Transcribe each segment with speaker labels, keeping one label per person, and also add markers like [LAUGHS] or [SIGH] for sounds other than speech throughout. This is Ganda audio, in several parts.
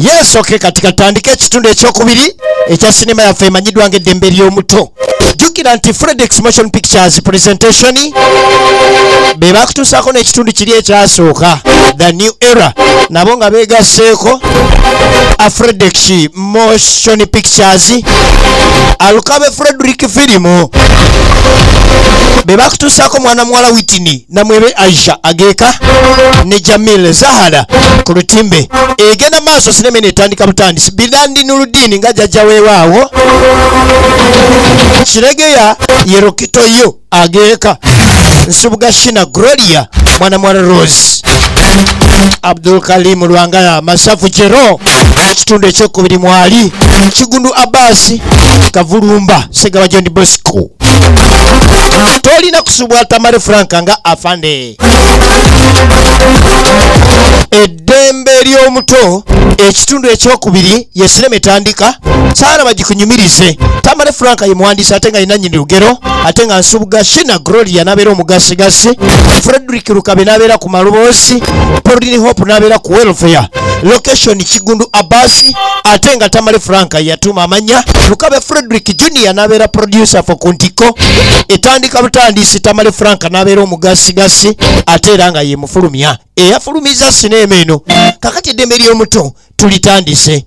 Speaker 1: yesoke kati katandika ekitundu ekyokubiri ekya sinema yaffe emanyiddwa ng'eddembe ery'omuto. Jjukira nti fredex motion pictures presentation be bakutuusaako n'ekitundu kiri ekyasooka the new era. Nabo nga beegasseeko afredex motion pictures. Alukabe frederick firimu be bakutuusaako mwana muwala witini namwebe aisha ageeka ne jamil zahara ku lutimbe. Egenda maaso sinema eno etandika butandisi. Bidandi nurudini nga jajja weewaawo. Kiregeya yerokitoyo ageeka nsubuga shina gloria mwana muwala rose abdul kalim lwangaya masafu jero ekitundu ekyokubiri mwali kigundu abasi kavulumba segaba john bosco. Tolina kusubwa tamale franka nga afande eddembe ery'omuto ekitundu ekyokubiri yesirema etandika saara bagikunyumirize tamale franka ye muwandiisi ate nga yina nyini lugero ate nga nsubuga shina gloria n'abeera omugasigasi frederick lukabe n'abeera ku maloboozi pauline hope n'abeera ku welfare location kigundu abasi ate nga tamale franka yatuuma amanya. Lukabe frederick junior n'abeera producer for kuntiko. Etandika butandisi tamale franka n'abeera omugasigasi ate era nga ye mufulumya. Eyafulumiza sinema eno. Kakati eddembe ly'omuto tulitandise.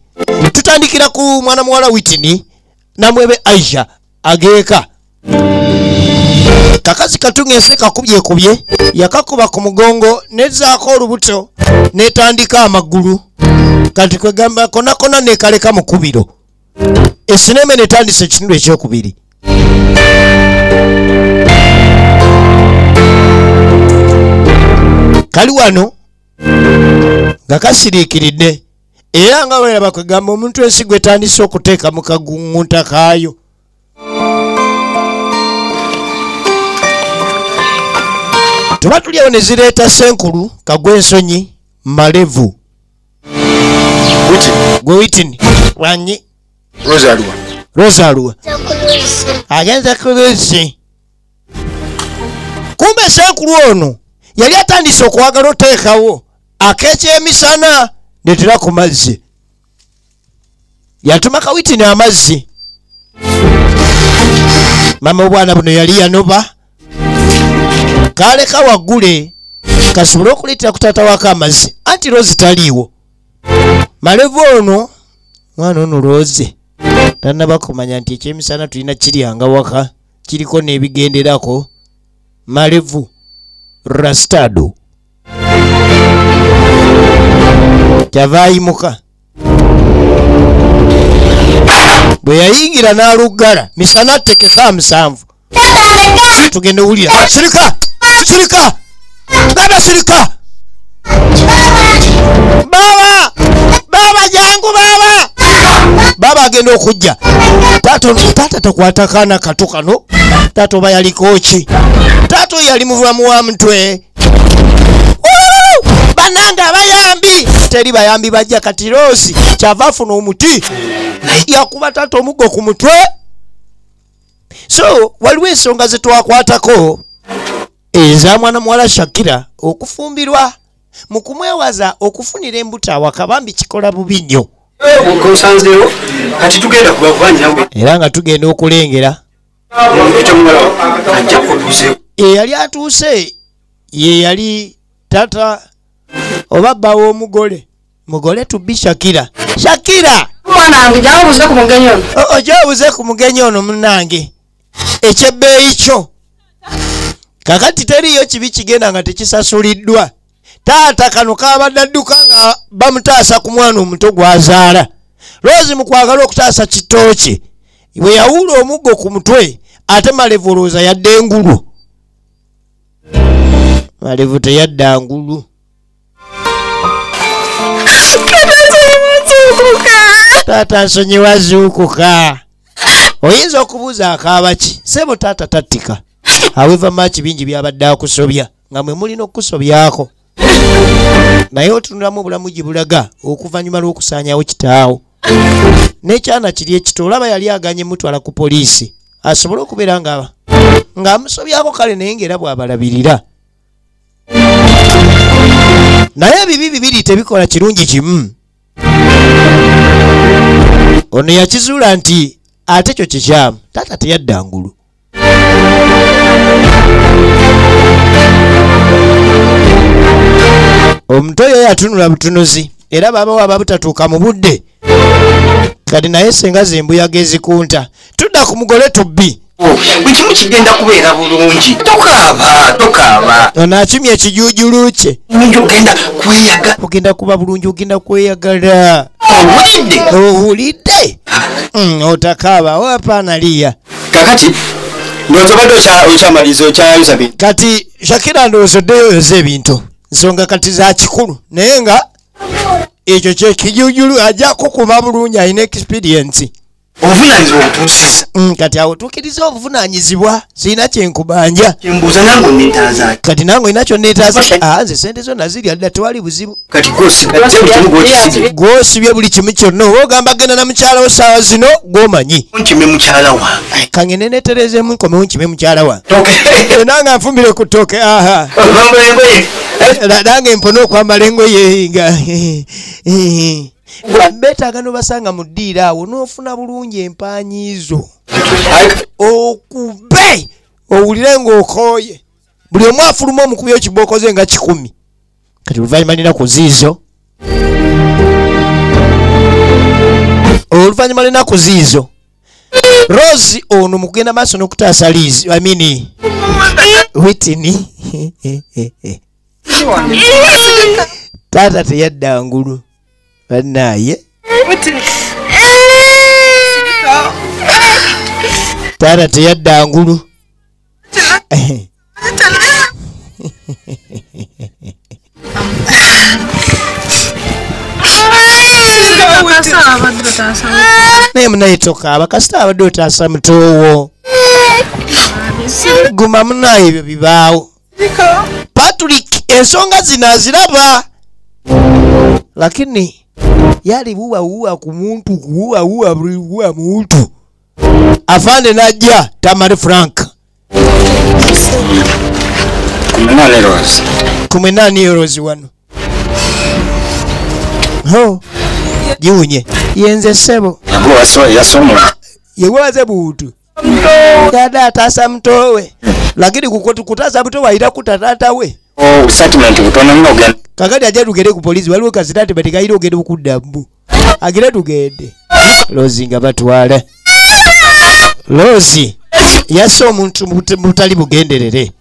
Speaker 1: Tutandikira ku mwana muwala witini namwebe aisha ageeka kakazi katungese kakubyekubye yakakuba ku mugongo nezaako olubuto netandika amagulu. Kati kwegamba konakona nekaleka mu kubiro. Esinema netandisa ekitundu ekyokubiri. Kali wano nga kasiriikiridde era nga weraba kwegamba omuntu ensigo etandise okuteeka mu kaguŋŋunta kaayo tuba tulyawo ne zireeta senkulu kagwensonyi malevu. Gwe witini wanyi?
Speaker 2: Rosaluwa
Speaker 1: agenza ku luzzi kumbe senkulu ono yali atandise okwagala oteekawo akekyemisana netera ku mazzi. Yatuma kawitini amazzi. Mama obwana buno yali yanoba kaleka waggule kasobole okuleetera ku taata wako amazzi anti rozi taliiwo. Malevu ono mwana ono rozi tanaba kumanya nti ekyemisana tulina kiryanga waka kiriko n'ebigenderako. Malevu rastado kyava ayimuka. Bwe yayingira n'aluggala misana tekesa musanvu tugende wulira. Sirika sirika ganda sirika baba baba jangu baba. Baba agenda okujja. Taata takwata kaana kato kano. Taata oba yaliko ki taata oyo yali muvulamu wa mutwe. Ululu! banange abayambi teri bayambi bajja kati roosi kyava afuna omuti. Yakuba taata omuggo ku mutwe. So waliwo ensonga zetwakwatako eza mwana muwala shakira okufumbirwa mu kumwewaza okufunira embuto awaka bambi kikola bubi nnyo. Era nga tugenda okulengera. Eyali atuuse ye yali tata oba bba w'omugole. Mugole tubbi shakira. Shakira!
Speaker 3: Jawabuze ku mugenyi ono.
Speaker 1: O- ojobuze ku mugenyi ono munange ekyebbeeyi kyo kakati teriyo kibi kigenda nga tekisasuliddwa taata kano kabadde adduka nga bamutaasa ku mwana omuto gwazaala loozi mu kwagala okutaasa kitooki bwe yawuula omuggo ku mutwe ate malevu olowooza yadde engulu. Malevu teyadda ngulu. Taata nsonyiwa zuukuka. Oyinza okubuuza akaaba ki? Sebo taata tattika aweva maki bingi byabadde akusobya nga mwe mulina okukusobyako. Naye otunulamu obulamu gye bulaga okuvannyuma lw'okusaanyawo kitaawo. N'ekyana kiri ekito olaba yali aganye mutwala ku poliisi asobole okubeera nga ng'amusobyako kale naye ngaera bw'abalabirira. Naye ebibi bibiri tebikola kirungi kimu. Ono yakizuula nti ate kyo kikyamu taata teyadda ngulu omuto oyo yatunula butunuzi era baba waba butatuuka mu budde. Kati naye senga zembuyaga ezikunta tudda ku mugole tubbi.
Speaker 2: Buli kimu kigenda kubeera bulungi. Tokaaba tokaaba.
Speaker 1: Ono akimya ekijuujulu kye.
Speaker 2: Ogenda kweyaga.
Speaker 1: Ogenda kuba bulungi ogenda kweyagala.
Speaker 2: Owulidde
Speaker 1: owulidde Mm, otakaaba wapaanaliya
Speaker 2: kakati ndowooza obadde okya- okyamaliriza okyayusa bintu.
Speaker 1: Kati shakira ndowooza oddeyo oyoza ebintu. Nsonga kati za kikulu. Naye nga ekyo kyekijujulu ajja kukuma bulungi alina experience
Speaker 2: obuvunanyizibwa obutuusiza
Speaker 1: Mm, kati awo tukkiriza obuvunanyizibwa sirina kyenkubanja.
Speaker 2: Kyembuuza nange onneetaazaaki
Speaker 1: kati nange olina kyonneetaaza Ah, nze sente zo nazirya dda tewali buzibu.
Speaker 2: Kati gwosigadde buli kimu gwokisibye?
Speaker 1: gwosibye. Buli kimu kyonna oba ogamba genda na mukyala wo saawa zino gwomanyi.
Speaker 2: Nkime mukyala wange.
Speaker 1: Kange neneeterezemu nkomewo nkime mukyala wange.
Speaker 2: Toke.
Speaker 1: Nange nfumire ku ttooke aha. Era nange mpone okwambala engoye nga beetaaga nobasanga mu ddiiro awo n'ofuna bulungi empanyi zo. Okube! Owulire ng'okooye. Buli omu afuluma omukubya ekibookoze nga kikumi. Kati oluvannyuma linaku ziizo. Oluvannyuma linaku ziizo. Rosi ono mu kugenda maaso n'okutaasa liizi amini witini [LAUGHS] taata teyadda ngulu bannaaye taata teyadda ngulu. [LAUGHS] Naye munaye tokaaba kasita abadde otaasa mutoowo. Guma munaye ebyo bibaawo. Patrick ensonga zino aziraba. Lakini yali wuwawuwa ku muntu kuwuwawuwa buli wuwa muntu. Afande najja tamale frank.
Speaker 2: Kumenaleros
Speaker 1: kumwe nani erozi wano? Ho giwunye yenze sebo.
Speaker 2: Yasomula
Speaker 1: yewaze buntu yadde ataasa mutowe lakini kuko- kutaasa mutowe ayita kutatatawe
Speaker 2: settlement butono nnyo ogenda
Speaker 1: kakati ajja tugende ku polisi waliwo kasitati batikayire ogende okuddamu agire tugende. Lozi nga batwala. Lozi yasse omuntu mu bute- mu butali bugenderere.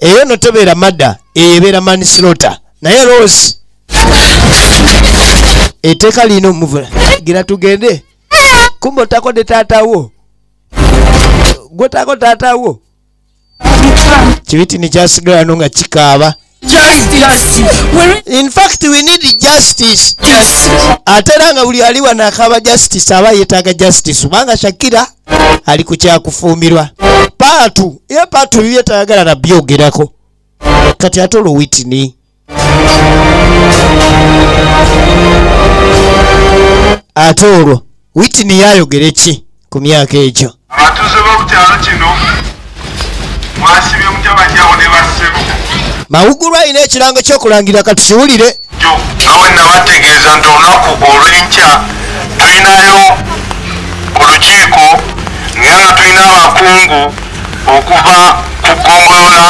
Speaker 1: Eyo no tebeera madda eyo ebeera manislota naye lozi etteeka lina omuvula gira tugende. Kumba otakodde taatawo gwotako taatawo kibitini kyasigala nga kikaaba in fact we need justice. Ate era nga buli ali wano akaba justice aba yeetaaga justice kubanga shakira ali ku kyakufuumirwa paatu ye paatu bibye tayagala nabyogerako kati ate olwo witini ate olwo witini yayogera ki ku myaka egyo?
Speaker 4: Abatuuze b'okukyalo kino mwasibye bassebo
Speaker 1: mawugulu alina ekirango kyokulangira katukiwulire
Speaker 4: nga nabategeeza nti olunaku olw'enkya tulinayo olukiiko nga nga tulina abakungu okuva ku ggombolola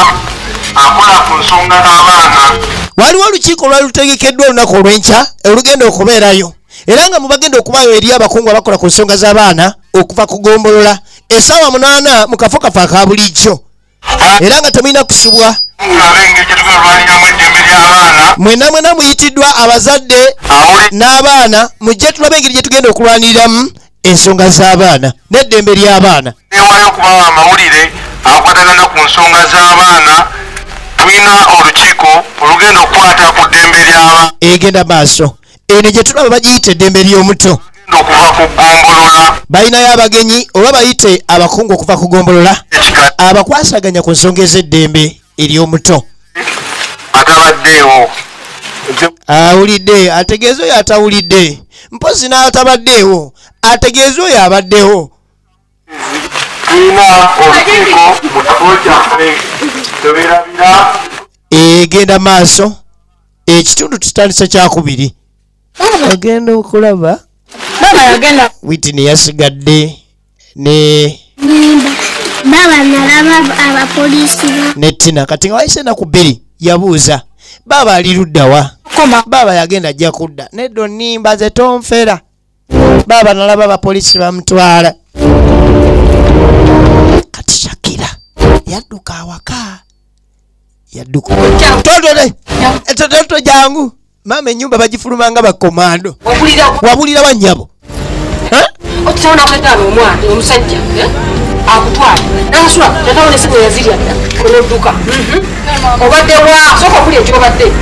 Speaker 4: akola ku nsonga z'abaana
Speaker 1: waliwo olukiiko lwali lutegekeddwa olunaku olw'enkya olugenda okubeerayo. Era nga mubagenda okubaayo eri abakungu abakola ku nsonga z'abaana okuva ku gombolola essaawa munaana mu kafo kafe aka bulijjo. Era nga temulina kusibwa mwena mwena muyitiddwa abazadde n'abaana mujje tulabe engeri gye tugenda okulwaniriramu ensonga z'abaana n'eddembe ly'abaana.
Speaker 4: Newayo okubawa amawulire akwatagana ku nsonga z'abaana tulina olukiiko olugenda okukwata ku ddembe ly'abaana
Speaker 1: egenda maaso. Eno gye tulaba bagiyita eddembe ly'omuto.
Speaker 4: Okuva ku ggombolola.
Speaker 1: Balinayo abagenyi oba bayite abakungu okuva ku gombolola abakwasaganya ku nsonga ez'eddembe ery'omuto.
Speaker 4: Atabaddeewo.
Speaker 1: Awulidde ategeeza oyo atawulidde. Mpozi n'atabaddeewo ategeeza oyo abaddewo.
Speaker 4: Tulina olukiiko mu kifo kyaffe tebeerabira.
Speaker 1: Egenda maaso. Ekitundu kitandisa kyakubiri. Agenda okulaba.
Speaker 3: Baba yagenda
Speaker 1: witini yasigadde ne
Speaker 5: baba nalaba abapoliisi ba.
Speaker 1: Ne tina kati nga wayise enaku bbiri yabuuza. Baaba ali luddawa baaba yagenda ajja kudda. Nedda onnimba ze tonfera. Baaba nalaba abapoliisi bamutwala. Kati shakira yadduka awaka. Yadduka totole etototo jangu. Maama enyumba bagifuluma nga bakomando
Speaker 2: wabulira.
Speaker 1: Wanyabo
Speaker 2: omusajja eh? Akutwala nasula tatawo nesimu yazirya. Dda onodduka obadde wa? Soka okuli ekyo obadde.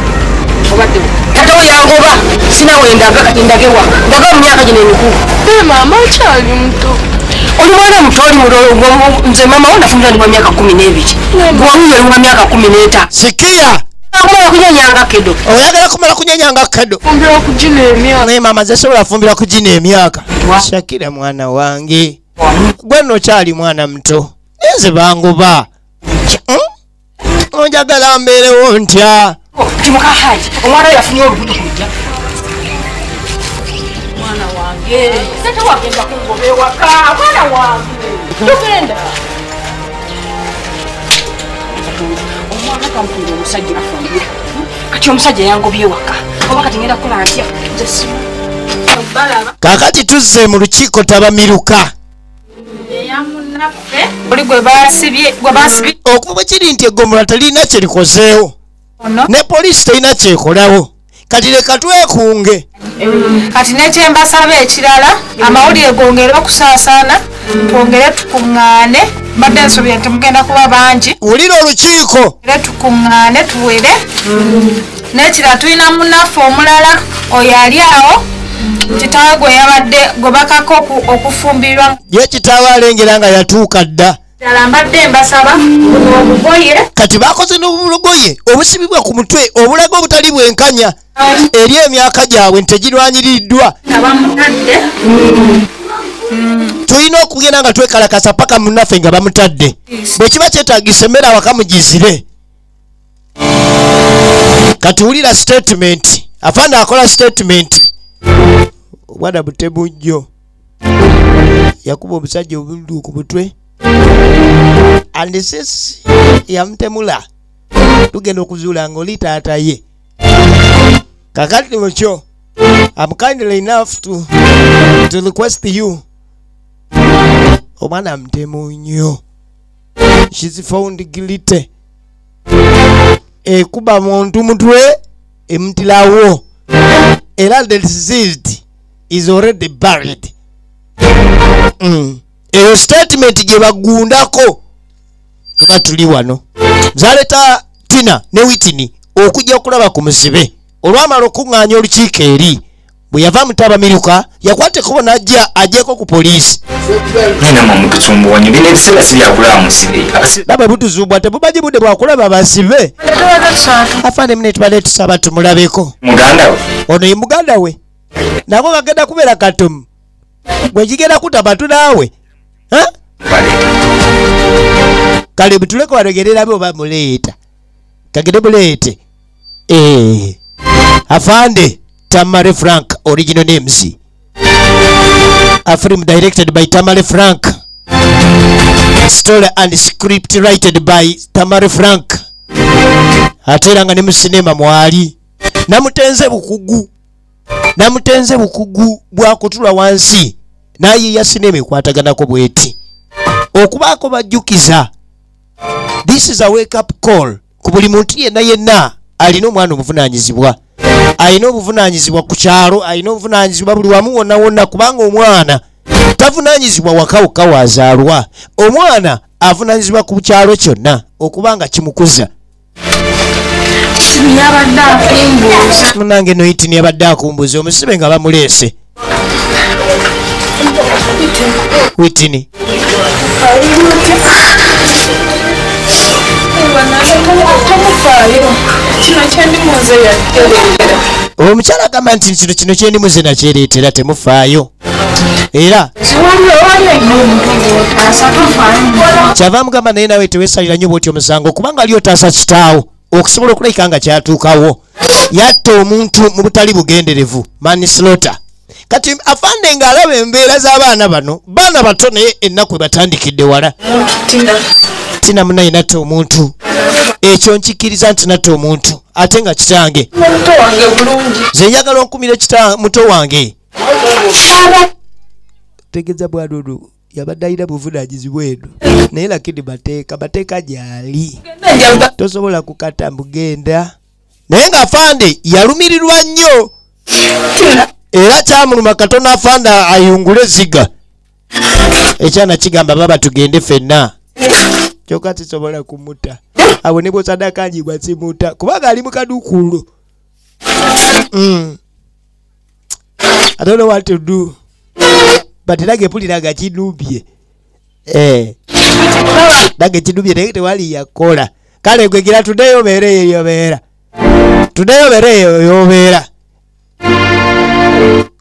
Speaker 2: Obaddewa tatawo yangoba. Sinawendaga kati ndagewa ndaga mu myaka gino emikulu
Speaker 3: maama okyali muto.
Speaker 2: Oli mwana muto oli nze mama wo nafunira ndi wa myaka kumi n'ebiri. Bwawuyo oli wa myaka kumi n'etaano
Speaker 1: sikia
Speaker 2: akumala kunyanyanga kedo.
Speaker 1: Oyagala kumala kunyanyanga kado
Speaker 3: fumbira okugina emyaka.
Speaker 1: Maama zesobola fumbira kugina emyaka. Shakira mwana wange gwe nno okyali mwana muto. Nze bangoba Hmm? onjagala mbeerewo ntya?
Speaker 2: Timukahaji omwana oyo afunye olubuto kulujja mwana wange. Tata wagenda kungoba ewaka. Mwana wange. Tugenda omwana kampulira omusajja afumbira kati omusajja yangobye ewaka. Oba kati ngenda kukola ntya? Nze simu. Balaba
Speaker 1: kaakati tuzze mu lukiiko tabamiruka
Speaker 3: oli gwe basibye gwe basibye.
Speaker 1: Okuva bwe kiri nti eggomola terina kyerikozeewo ne poliisi terina kyekolawo kati leka twekunge.
Speaker 3: Kati nekyembasaba ekirala amawulire gongere okusaasaana twongere tukuŋŋaane. Mbadde nsobye nti mugenda kuba bangi.
Speaker 1: Wulira olukiiko.
Speaker 3: Era tukuŋŋaane tuwere n'ekirala tulina munaffe omulala oyo ali awo kitaawe gwe yabadde gwe bakako oku- okufumbirwa.
Speaker 1: Ye kitaawe alengera nga yatuuka dda.
Speaker 3: Ddala mbadde mbasaba buno obugoye.
Speaker 1: Kati bakoze n'obulugoye obusibibwa ku mutwe obulago obutali bwenkanya. Eri emyaka gyabwe ntegirwanyiriddwa
Speaker 3: nga bamutadde
Speaker 1: tulina okugenda nga twekalakasa paka munaffe nga bamutadde. Bwe kiba kyetagisa emmere awaka mugizire. Kati wulira statement. Afaana akola statement obwana butebujjo yakuba omusajja obundu ku mutwe. Andisis yamutemula tugenda okuzuula nga oli taata ye. Kakati mukyo I'm kindly enough to, to request you. Omwana mutemu nnyo. Shes found guilty. Ekuba muntu mutwe emutirawo era the deceased is already buried. Mm. eyo statement gye bagundako tuba tuli wano. Zaleta tina ne witini okujja okulaba ku musibe olwamala okuŋŋaanya olukiiko eri bwe yava mutabamiruka yakwata ekkubo n'ajja ajjeko ku poliisi. Laba butuzumbwa tebubaji budde bwakulaba basibe afaane mune tubadde tusaba tumulabeko. Ono ye muganda we nabo bagenda kubeera katomu bwe kigenda kutaba tunaawe kale butuleko balegererabe oba muleeta. Kagende muleete. Afande tamale frank original names. A film directed by tamale frank. Story and script written by tamale frank. Ate era nga ne mu sinema mwali. Namutenze bukugu namutenze bukugu bwakutulwa wansi nayiya sinema ekwataganako bweti. Okubaako bajjukiza this is a wake up call ku buli muntu yenna yenna alina omwana obuvunanyizibwa alina obuvunanyizibwa ku kyalo alina obuvunanyizibwa buli wamu wonna wonna kubanga omwana tavunanyizibwa waka wokka wazaalwa. Omwana avunanyizibwa ku kyalo kyonna okuba nga kimukuza
Speaker 3: yabadde akumbuuza
Speaker 1: munange noitini yabadde akumbuza omusibe nga bamuleese. Witini omukyala agamba nti kino kino kyendimuze nakyereetera temufaayo. Era kyava mugamba naye nawe teweesalira nnyo bwoti omusango kubanga ali otaasa kitaawo okusobola okulabika nga kyatuukawo yatta omuntu mu butali bugenderevu manslota kati afande ng'alaba embeera z'abaana bano baana bato naye ennaku ebatandikidde wala. Tina. Munaye natta omuntu ekyo nkikkiriza nti natta omuntu ate nga kitange.
Speaker 2: Muto wange bulungi.
Speaker 1: Nze njagala onkumira kita muto wange. Tegeza bwadudu yabadde alina buvunanyizibwa eno. Naye lakini mateeka mateeka gyali. Tosobola kukata mbugenda naye nga fande yalumirirwa nnyo. Era kyamuluma katono afande ayungule ziga. Ekyana kigamba baba tugende fenna kyokka tisobola kumuta. Awo ne bwosadakanyibwa simuta kubanga ali mukadukulo Mm. I don't know what to do. But nage mpuliraga kinubye. Eh. Nage kinubye naye tewali yakola. Kale gwegira tuddeyo obeere eyo yobeera. Tuddeyo obeere eyo yobeera.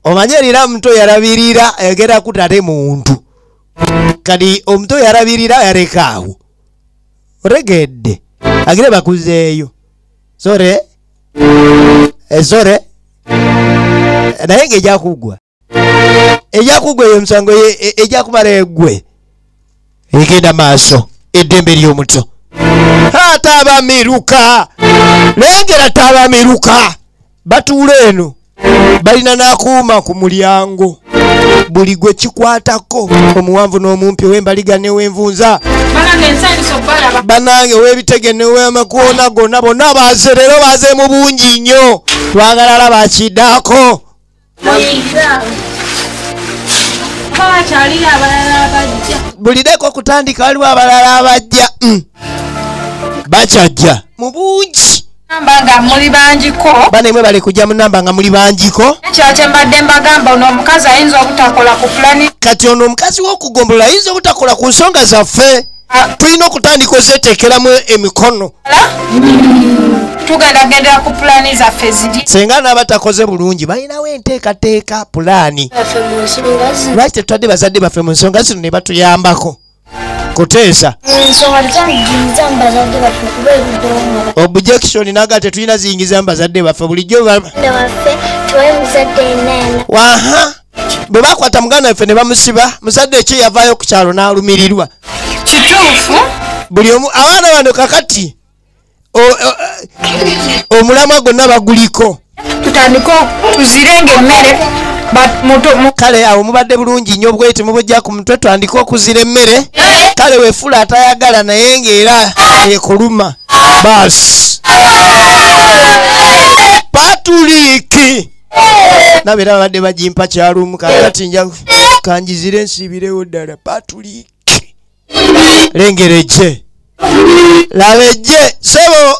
Speaker 1: Omanye erira omuntu yalabirira ayogera ku tate muntu. Kati omuntu yalabirira yaleka awo. Oregedde. Agire bakuzeeyo. Sore. Esore. Naye ng'ejakugwa. Ejakugwa eyo musango ye- e- ejakumala eggwe. Egenda maaso eddembe ly'omuto. Ate abamiruka. Lengera ate abamiruka. Batuula eno. Balina n'akuuma ku mulyango. Buli gwe kikwatako omuwanvu n'omumpi ow'embaliga n'ew'envunza
Speaker 3: banange
Speaker 1: ow'ebitege n'ow'amakoona gonna bonna baze leero baze mu bungi nnyo twagala laba
Speaker 3: oba wakyaliyo abalala abajja
Speaker 1: bulideko okutandika waliwo abalala abajja mm. bakyajja. Mu bungi.
Speaker 3: Amba nga muli bangiko
Speaker 1: banemwe bali kujja mu namba nga muli bangiko
Speaker 3: ekyo kye mbadde mbagamba ono omukazi ayinza obutakola ku pulani
Speaker 1: kati ono omukazi w'okugombola ayinza obutakola ku nsonga zaffe. Tulina okutandika ozeteekeramu emikono
Speaker 3: tugenda gendera ku pulani zaffe ziri
Speaker 1: senga n'abatakoze bulungi balinawo enteekateeka pulaani. Lwaki tetutwadde bazadde baffe mu nsonga zino ne batuyambako? Kuteesa objection naga tetulina ziyingiza mu bazadde baffe bulijjo waha bwe bakwata muganda waffe ne bamusiba muzadde ekyo yavaayo ku kyalo n'alumirirwa?
Speaker 3: Kituufu?
Speaker 1: Buli omu abaana bano kakati omulamwa gwonna baguliko
Speaker 3: tutandike tuzirenga emmere
Speaker 1: kale awo mubadde bulungi nnyo obweye temubujja ku mutwe twandike okuzira emmere. Kale wefula atayagala naye ngaera ekuluma. Basi patuliki nabeera babadde bagimpa kyalumu kakati nja kanjizire nsiibirewo ddala. Patuliki lengera ejje laba ejje sebo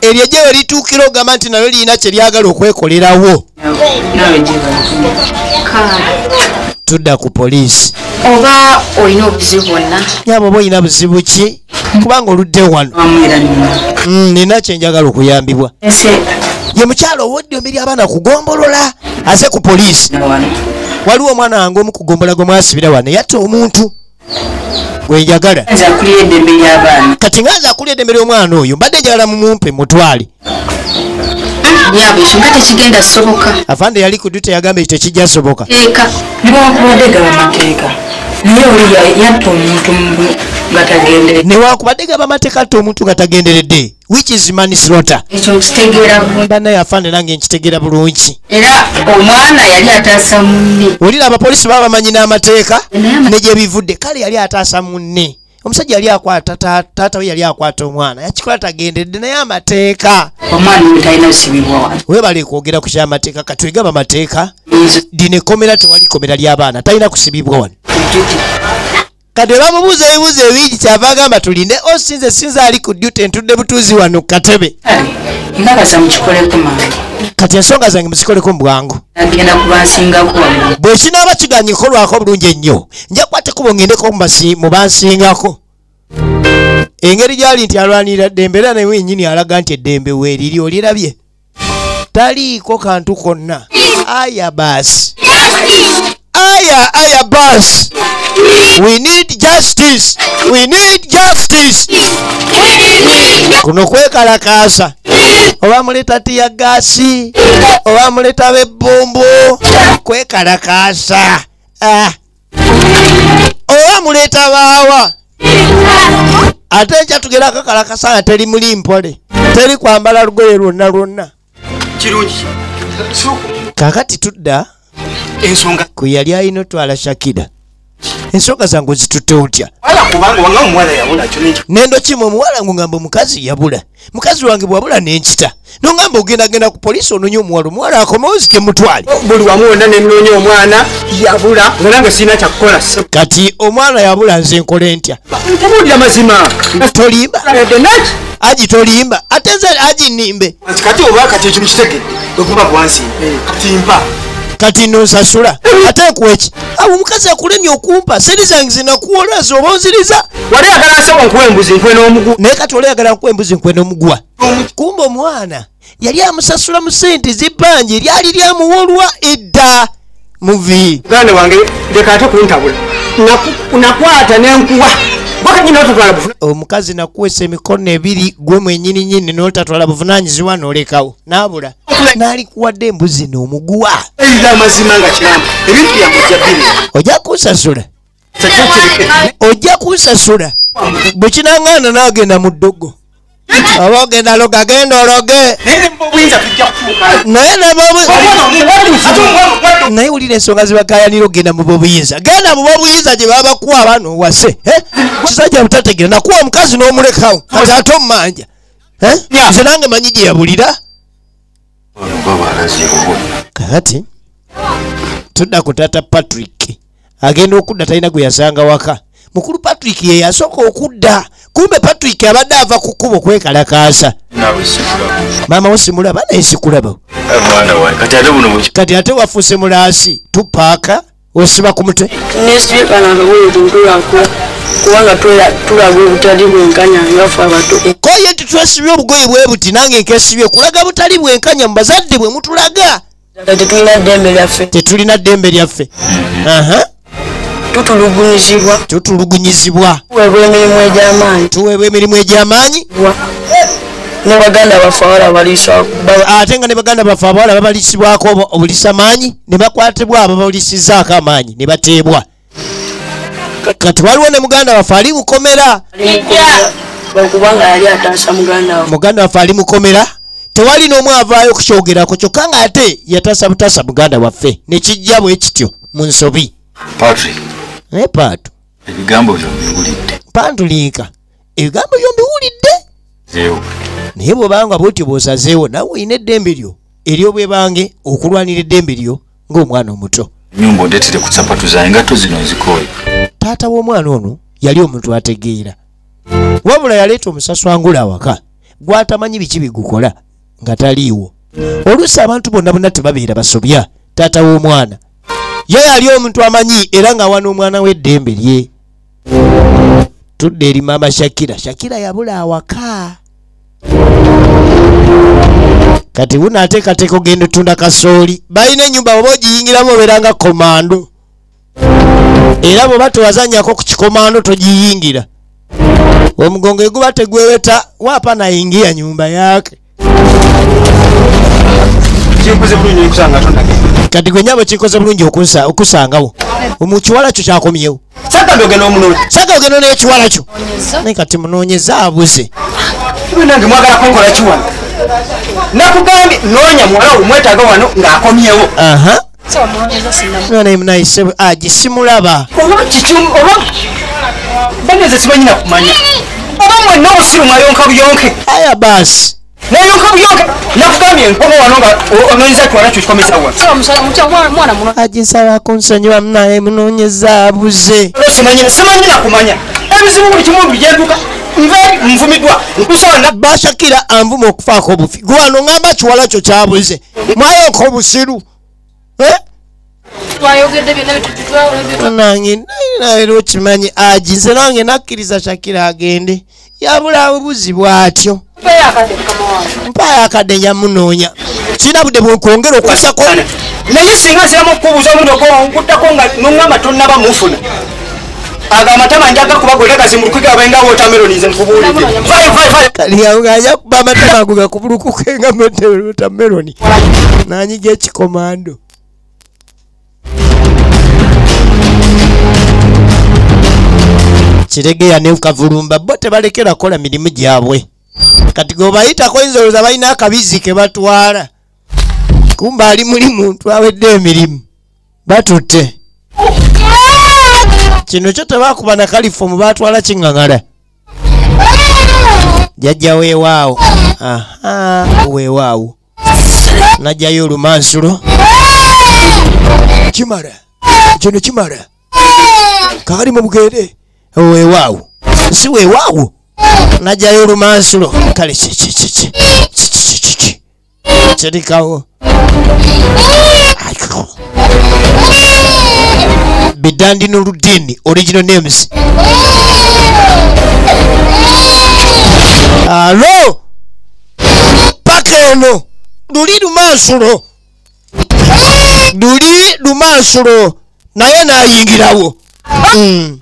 Speaker 1: eryo ejje we lituukira ogamba nti nalyo lirina kye lyagala okwekolerawo. Tudda ku poliisi.
Speaker 2: Oba olina obuzibu bwonna?
Speaker 1: Nyaba oba olina buzibu ki? Kubanga oludde wano.
Speaker 6: Wamwera nina
Speaker 1: nina kyenjagala okuyambibwa. Ye mukyalo owoddembe ly'abaana kugombolola aze ku poliisi. Waliwo omwana wange omu kugombola gwe mwasibira wano yatta omuntu
Speaker 6: ly'abaana.
Speaker 1: Kati nga nze akulya eddembe ly'omwana oyo mbadde njagala mumumpe mutwale
Speaker 2: nyabo ekyo nga tekigenda kusoboka
Speaker 1: afande yali ku dute yagamba ekyo tekijja soboka
Speaker 2: teeka
Speaker 6: niwankubadde gaba mateeka. Naye oli ya- yatta omuntu mu- nga tagendere
Speaker 1: newankubadde gaba mateeka atta omuntu nga tagenderedde which is manslota
Speaker 2: ekyo nkitegeera
Speaker 1: afande nange nkitegeera bulungi.
Speaker 2: Era omwana yali ataasa munne.
Speaker 1: Olira abapoliisi baba bamanyi n'amateeka ne gye bivudde. Kale yali ataasa munne. Omusajja yali akwata ta- taata we yali akwata omwana. Yakikola tagendedde naye amateeka. Webale kwogera ku kyamateeka katwegaba amateeka. Dino ekkomera tewali kkomera ly'abaana talina kusibibwa wano. Kati bamubuuza ebibuuzo ebingi kyava agamba tulinde osinze sinza ali ku dyuti entudde butuuzi wano ku katebe.
Speaker 6: Kale nkakasa mukikoleko mangu.
Speaker 1: Kati ensonga zange muzikoleko mu bwangu.
Speaker 6: Agenda kubansingako
Speaker 1: bwe kinaaba kiganye kolwako bulungi ennyo nja kukwata ekkubo ngendeko mu bansingako. Engeri gyali nti alwanirira ddembe era naye wenyini alaga nti eddembe weeriri olirabye. Taliiko kantu konna. Aya baasi aya aya bas we need justice. We need justice. Kuno kwekalakasa oba muleta tiya gasi oba muleta bebombo kwekalakasa Ah. oba muleta baawa. Ate nkyatugera kakalakasa nga teri muli mpole. Teri kwambala lugoye lwonna lwonna.
Speaker 7: Kirungi.
Speaker 1: Kakati tudda
Speaker 7: ensonga
Speaker 1: ku yali alina otwala shakira ensonga zange ozitutte otya? Nendo kimu omuwala ngo ngamba omukazi yabula. Mukazi wange bwabula nenkita nongamba ogendagenda ku poliisi ononye omuwala omuwala akomewo zikemutwale
Speaker 7: buli wamu wonna nenoonya omwana yabula nga nange sirina kyakukola
Speaker 1: kati omwana yabula nze nkole ntya?
Speaker 7: Ntebuulira mazima.
Speaker 1: Tolimba. Agi tolimba. Ate nze agi nimbe
Speaker 7: nti kati oba kati ekintu kitegedde bwekuba bwansi kati mpa
Speaker 1: kati nonsasula ate nkuweki abo omukazi akulemye okumpa. Sente zange zinakuwola zoba onziriza.
Speaker 7: Wali agala nsebo nkuwa embuzi nkwe n'omugu
Speaker 1: naye kati olayagala nkuwa embuzi nkwe n'omugwa. Kumba omwana yali amusasula mu sente z'ebbanja eryali lyamuwolwa edda muvi
Speaker 7: muganda wange leka ate kuntabula nakwata nenkuwa
Speaker 1: omukazi nakuwesa emikono ebiri gwe mwenyininyini notatwala buvunanyizibwa nolekawo. Nabula nalikuwadde embuzi n'omuguwa.
Speaker 7: Eyira amazima nga kiramu. Ebintu byamujja bbiri.
Speaker 1: Ojja kunsasula. Ojja kunsasula. Bwe kinaŋŋaana n'agenda mu ddogo oba ogenda loga genda ologe.
Speaker 7: Naye obuyinza tujja kufuuka
Speaker 1: naye nabo-
Speaker 7: Ate
Speaker 1: naye wulira ensonga zibakayanira ogenda mu bobuyinza genda mu bobuyinza gye baba bakuwa abaana owase eh? kisajja butategera nakuwa omukazi n'omulekawo. Kati ate omumanja Eh? nze nange manyi gye yabulira. Kakati tudda ku tata patrick. Agenda okudda talina gwe yasanga waka mukulu patrick ye yasooka okudda kumbe patrick abadde ava ku kkubo kwekalakaasa. Maama wo simulaba naye sikulaba
Speaker 8: kati ate
Speaker 1: wafuuse mulaasi tupaaka osiba ku mutwe.
Speaker 9: Kubanga tulaga obutali bwenkanya ngafe abato.
Speaker 1: Koye nti twesibye obugoye bwe buti nange nkesibye kulaga butali bwenkanya mu bazadde bwe mutulaga.
Speaker 9: Kati tulina ddembe lyaffe.
Speaker 1: Tetulina ddembe lyaffe. Aha
Speaker 9: tutulugunyizibwa.
Speaker 1: Tutulugunyizibwa.
Speaker 9: Tuweebwa emirimu egy'amaanyi.
Speaker 1: Tuweebwa emirimu egy'amaanyi.
Speaker 9: Ne baganda baffe awala baliisa
Speaker 1: ate nga ne baganda baffe abawala babalisibwako obu- obulisa-maanyi ne bakwatibwa ababalisizzaako amaanyi ne bateebwa. Kati waliwo ne muganda waffe ali mukomera
Speaker 9: muganda waffe
Speaker 1: ali mukomera tewali n'omu avaayo kukyogerako kyokka nga ate yataasa butaasa muganda waffe. Nekijja bwe kityo mu nsobi.
Speaker 8: Patrick
Speaker 1: naye paato
Speaker 8: ebigambo byo mbibulidde
Speaker 1: pantuliika ebigambo byombiwulidde
Speaker 8: zeewo.
Speaker 1: Naye bwobanga bwotyo bw'osazeewo nawe olina eddembe lyo eryobwebange okulwanira eddembe lyo ng'omwana omuto.
Speaker 8: Nyumba ondeetere ku sapatu zange engatto zino nzikooye
Speaker 1: taata w'omwana ono yali omuntu ategeera. Wabula yaleeta omusaswangula awaka gwatamanyi biki bigukola nga taliiwo. Oluusi abantu bonna bonna tebabeera basobya taata w'omwana ye yali omuntu amanyi era ng'awa n'omwana w'eddembe lye. Tudde eri maama shakira. Shakira yabula awaka. Kati bunaateekateeka ogenda otunda kasooli. Balina ennyumba oba ogiyingiramu obeeranga komando era bw'oba tewazanyako ku kikomando togiyingira. Omugongo eguba tegweweta wapa naingia nyumba yake kati gwe nyabo kikoze bulungi okusangawo. Mukiwala kyo kyakomyewo.
Speaker 7: Sagambe ogenda
Speaker 1: n'ekiwala kyo. Naye kati munoonyeza abuze
Speaker 7: nange mwagala konkola kiwano nakugambye noonya muwala wo mwetaaga wano ng'akomyewo.
Speaker 1: Aha. Naimnaise agisimulaba
Speaker 7: oba baneze sibanyina kumanya. Oba mwenna obusiru mwayonka buyonke.
Speaker 1: Aya basi agisaba kunsonyiwa naye munoonyeza abuze
Speaker 7: simanyina simanyina kumanya ebizibu buli kimu bijenduka nve nvumiddwa nkusonda
Speaker 1: bashakira anvuma okufaako obufi gwe wano ngamba kiwala kyo kyabuze mwayonka obusiru Eh?
Speaker 2: twayogedde byonna bitutwawulabyo
Speaker 1: nange nakkiriza shakira agende yabula buzi bwatyo
Speaker 2: peyo akate mukama
Speaker 1: mpayo akadde nyamunoonya kirina budde bwekwongera okussako
Speaker 7: naye singa nsiramu okukubuuza omuntu okuttako nga noŋŋamba tonnaba mufuna. Ago amatama njaga kubagolera gazimulukuga abenga wotameroni nze nkubuulidde.
Speaker 1: Kaliyanganya kuba amatama ago gakubulukukenga watameroni nanyiga ekikomando. Kiregeya ne kavulumba bo tebalekera kola mirimu gyabwe kati gobayitako oyinza balina akabizi ke batwala. Kumba ali muli muntu awedde emirimu. Batutte. Kino kyo tebakuba na kalifomu batwala kiŋŋaŋala. Jajja weewaawo. Aha weewaawo. Najjayo olumansulo kimala kino kimala kakali mu bugende weewaawo. Si weewaawo najjayo olumansulo kale kikikiki kikikiki kirikawo bidandi n'oludini original names. Alo. Paka eno. Luli lumansulo luli lumansulo naye nayingirawo. Mm.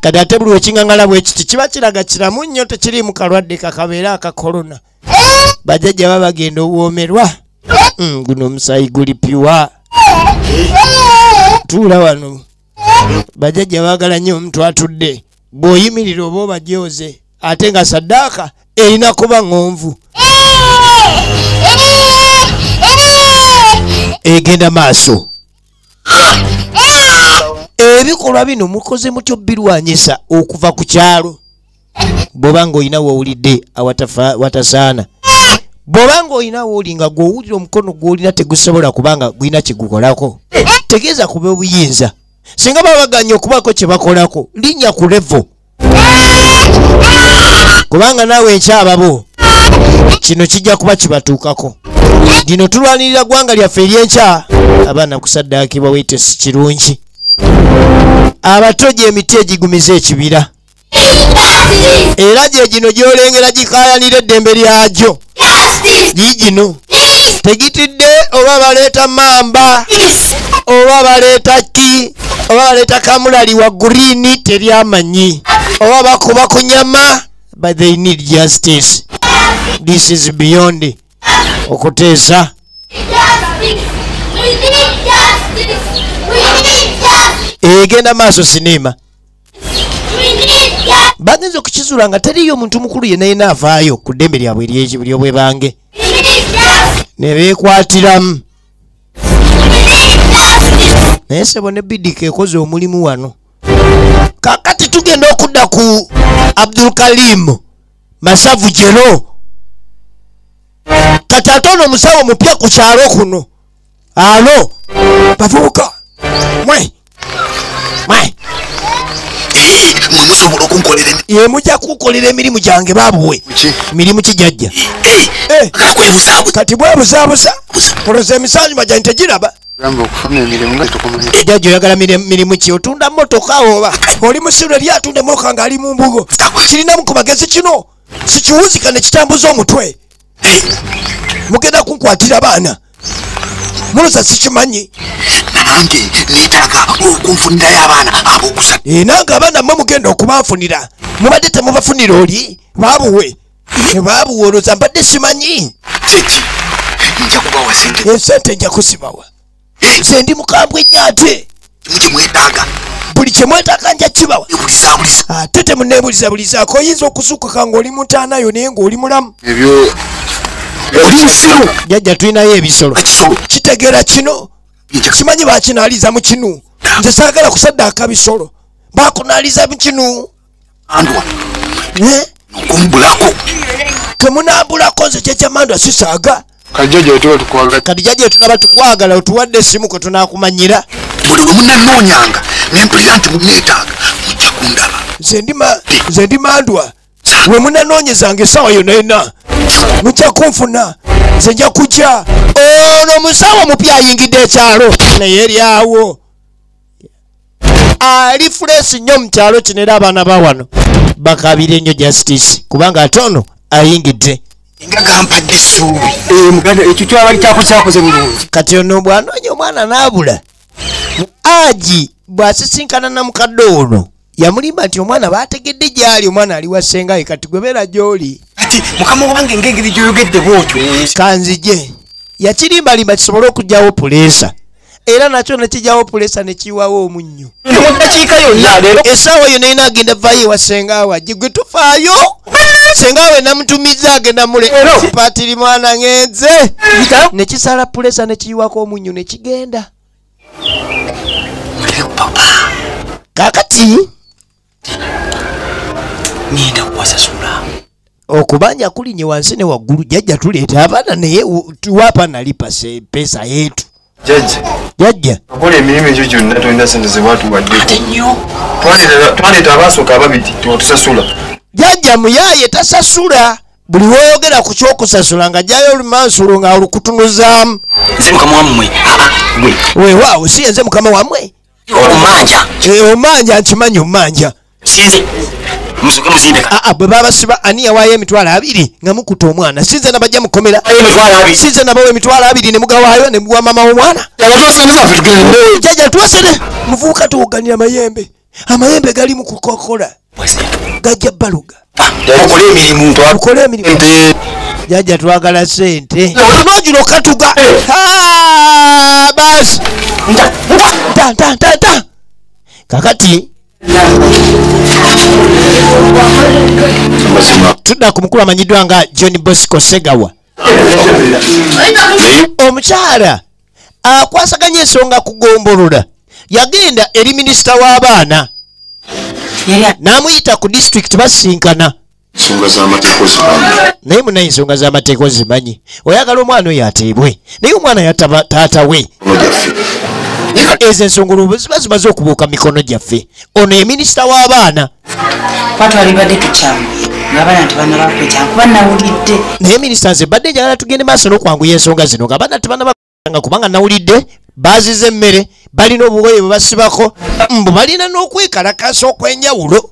Speaker 1: Kati ate buli wekiŋaŋala bwekiti kiba kiraga kiramu nnyo tekiriimu kalwadde kakabeera aka korona bajajja ba bagenda obwomerwa. Mm, guno omusayi guli piwa tuula wano. Bajajja baagala nnyo omuntu atudde bw'oyimirira oba obajoze ate nga saddaaka erina kuba ŋŋonvu. Egenda maaso ebikolwa bino mukoze mutyo birwanyisa okuva ku kyalo. Bw'oba ng'olina woowulidde awatafa- watasaana. Bw'oba ng'olina wooli nga gw'owulira omukono gw'olina tegusobola kubanga gulina kyegukolako tegeeza kuba obuyinza singa baba baganya okubaako kye bakolako linnya ku levo kubanga naawe enkyababo kino kijja kuba kibatuukako. Lino tulwanirira ggwanga lyaffe ery'enkya. Abaana kusaddaakibwa weite si kirungi abato gy'emiti egigumiza ekibira. Era gye gino gy'olengera gikayanira eddembe lyagyo. Giigino tegitidde oba baleeta mamba oba baleeta ki oba baleeta kamulali wa guriini teryamanyi. Oba bakuba ku nyama but they need justice. This is beyond okuteesa egenda maaso sinema bagenza okukizuula nga teriyo omuntu mukulu yenna yenna avaayo ku ddembe lyabwe ery'eki- ery'obwebange ne beekwatiramu. Naye sebo ne bidika ekoze omulimu wano. Kakati tugenda okudda ku abdul kalim masavu jero. Kati ate ono omusawo mupya ku kyalo kuno. Alo bavubuka. Mwe mwe
Speaker 10: musobola okunkolera
Speaker 1: ye mujja kukolera emirimu gyange babuwe mirimu kijajja
Speaker 10: kwebuzaabwe
Speaker 1: kati bwebuzaabuza poloza emisanju majani tegiraba. Jajja oyagala mire- mirimu ki? Otunda motoka oba? Oli musiro eri atunda emotoka ng'ali mu mbugo. Kirinamu ku magezi kino? Sikiwuzika ne kitambuza omutwe. Mugenda kunkwatira baana. Muloza sikimanyi
Speaker 10: nange neetaaga okunfunirayo abaana ab'okusatu
Speaker 1: Eh, nange abaana mmwe mugenda okubanfunira mubadde temubafunira oli? Baabuwe Eh, baabuwe olwoza mbadde simanyi.
Speaker 10: Kiki? Nja kubawa sente.
Speaker 1: Esente nja kusibawa. Nze ndi mukambwe nnyo ate.
Speaker 10: Kimu kyemwetaaga
Speaker 1: buli kyemwetaaga nja kibawa.
Speaker 10: Ebulizaabuliza
Speaker 1: ate temuneebulizabulizaako oyinza okuzukuka ng'oli mutaanayo naye ng'oli mulamu?
Speaker 10: Ebyo oli musiru
Speaker 1: jajja tulinayo ebisolo. Kitegeera kino simanyi bakinaaliza mu kinu. Nze saagala kusaddaaka bisolo. Bakunaaliza mu kinu. Eh? temunambulako nze kyekyamandwa sisaaga kati jajja tunaba tukwagala. Otuwadde essimu kwe tunaakumanyira.
Speaker 10: Buli lwe munanoonyanga nempulira nti muneetaaga mujja kundaba.
Speaker 1: Nze ndi nze ndi mandwa we munanoonyezanga essaawa yonna yonna. Mujja kunfuna. Nze nja kujja. Ono omusawo mupya ayingidde ekyalo. Naye eryawo ali fulesi nnyo mu kyalo kino era abaana ba wano bakabire nnyo justice. Kubanga ate ono ayingidde.
Speaker 10: Nga gampadde essuubi.
Speaker 7: Eh, muganda ekyo kyaba kyako kyakoze bulungi
Speaker 1: kati ono bwanoonya omwana n'abula aji bw'asisinkana na mukadde ono yamulimba nti omwana baategedde gyali omwana ali wa sengaye kati gwe beera gy'oli.
Speaker 10: Kati mukama wange ngengeri gyoyogedde bwotyo?
Speaker 1: Kanzije yakirimbalimba kisobole okugyawo puleesa era nakyo nekijyawo puleesa nekiwawo omunnyo.
Speaker 7: Mu dakiika yonna leero?
Speaker 1: essaawa yo naina agenda vayo ewa sengaawe ajje gwe tufaayo. Sengaawe namutumiza agenda mule. Patiri mwana ngenze. Nekisala puleesa nekiyiwako omunnyo nekigenda kakati
Speaker 10: ngenda kuwasasula
Speaker 1: okubanja kulinye wansi ne waggulu jajja tuleeta abaana naye tuwapa nalipa se- pesa yetu
Speaker 11: jajja
Speaker 1: jajja
Speaker 11: okola emirimu egyo gyonna tolina sente zebwatuwadde
Speaker 10: nnyo.
Speaker 11: Twaleeta abasooka ababiri tiwatusasula
Speaker 1: jajja muyaye tasasula. Buli woyogera ku kyokusasula nga jjayo olumansulo nga olukutunuzaamu.
Speaker 10: Nze mukama wammwe.
Speaker 1: Weewaawo si yenze mukama wammwe?
Speaker 10: Omanja.
Speaker 1: Eh, omanja nkimanyi omanja
Speaker 10: sinze musuke muzimbe ka?
Speaker 1: Aa bwe babasiba ani yawaayo emitwalo abiri nga mukuta omwana sinze nabajja mukomera. Sinze nabawa emitwalo abiri ne mugawaayo ne muwa mama w'omwana
Speaker 7: tugende
Speaker 1: jajja twasere muvubuka tuwuganira amayembe. Amayembe gali mu kukokola. Gajja baluga.
Speaker 10: Okole emirimu
Speaker 1: jajja twagala sente nogino katuga Ah, basi kakati tudda ku mukulu amanyiddwa nga john bosco segawa. Omukyala akwasaganya ensonga kugombolola yagenda eri minisita w'abaana. N'amuyita ku disitulikiti basinkana naye munaye ensonga z'amateeka ozimanyi oyagala omwana oyo ateebwe naye omwana yataba taata we ezo ensonga ziba zimaze okubuuka mikono gyaffe. Ono ye minisita w'abaana.
Speaker 6: Twatwalibadde tukyamu. Ngaabaana tebanabakweja kuba nawulidde
Speaker 1: naye minisita nze badde njagala tugende maaso n'okwanguya ensonga zino nga baana tebanabanga kubanga nawulidde baziza emmere balina obugoye bwe basibako mbu balina n'okwekalakasa okw'enjawulo.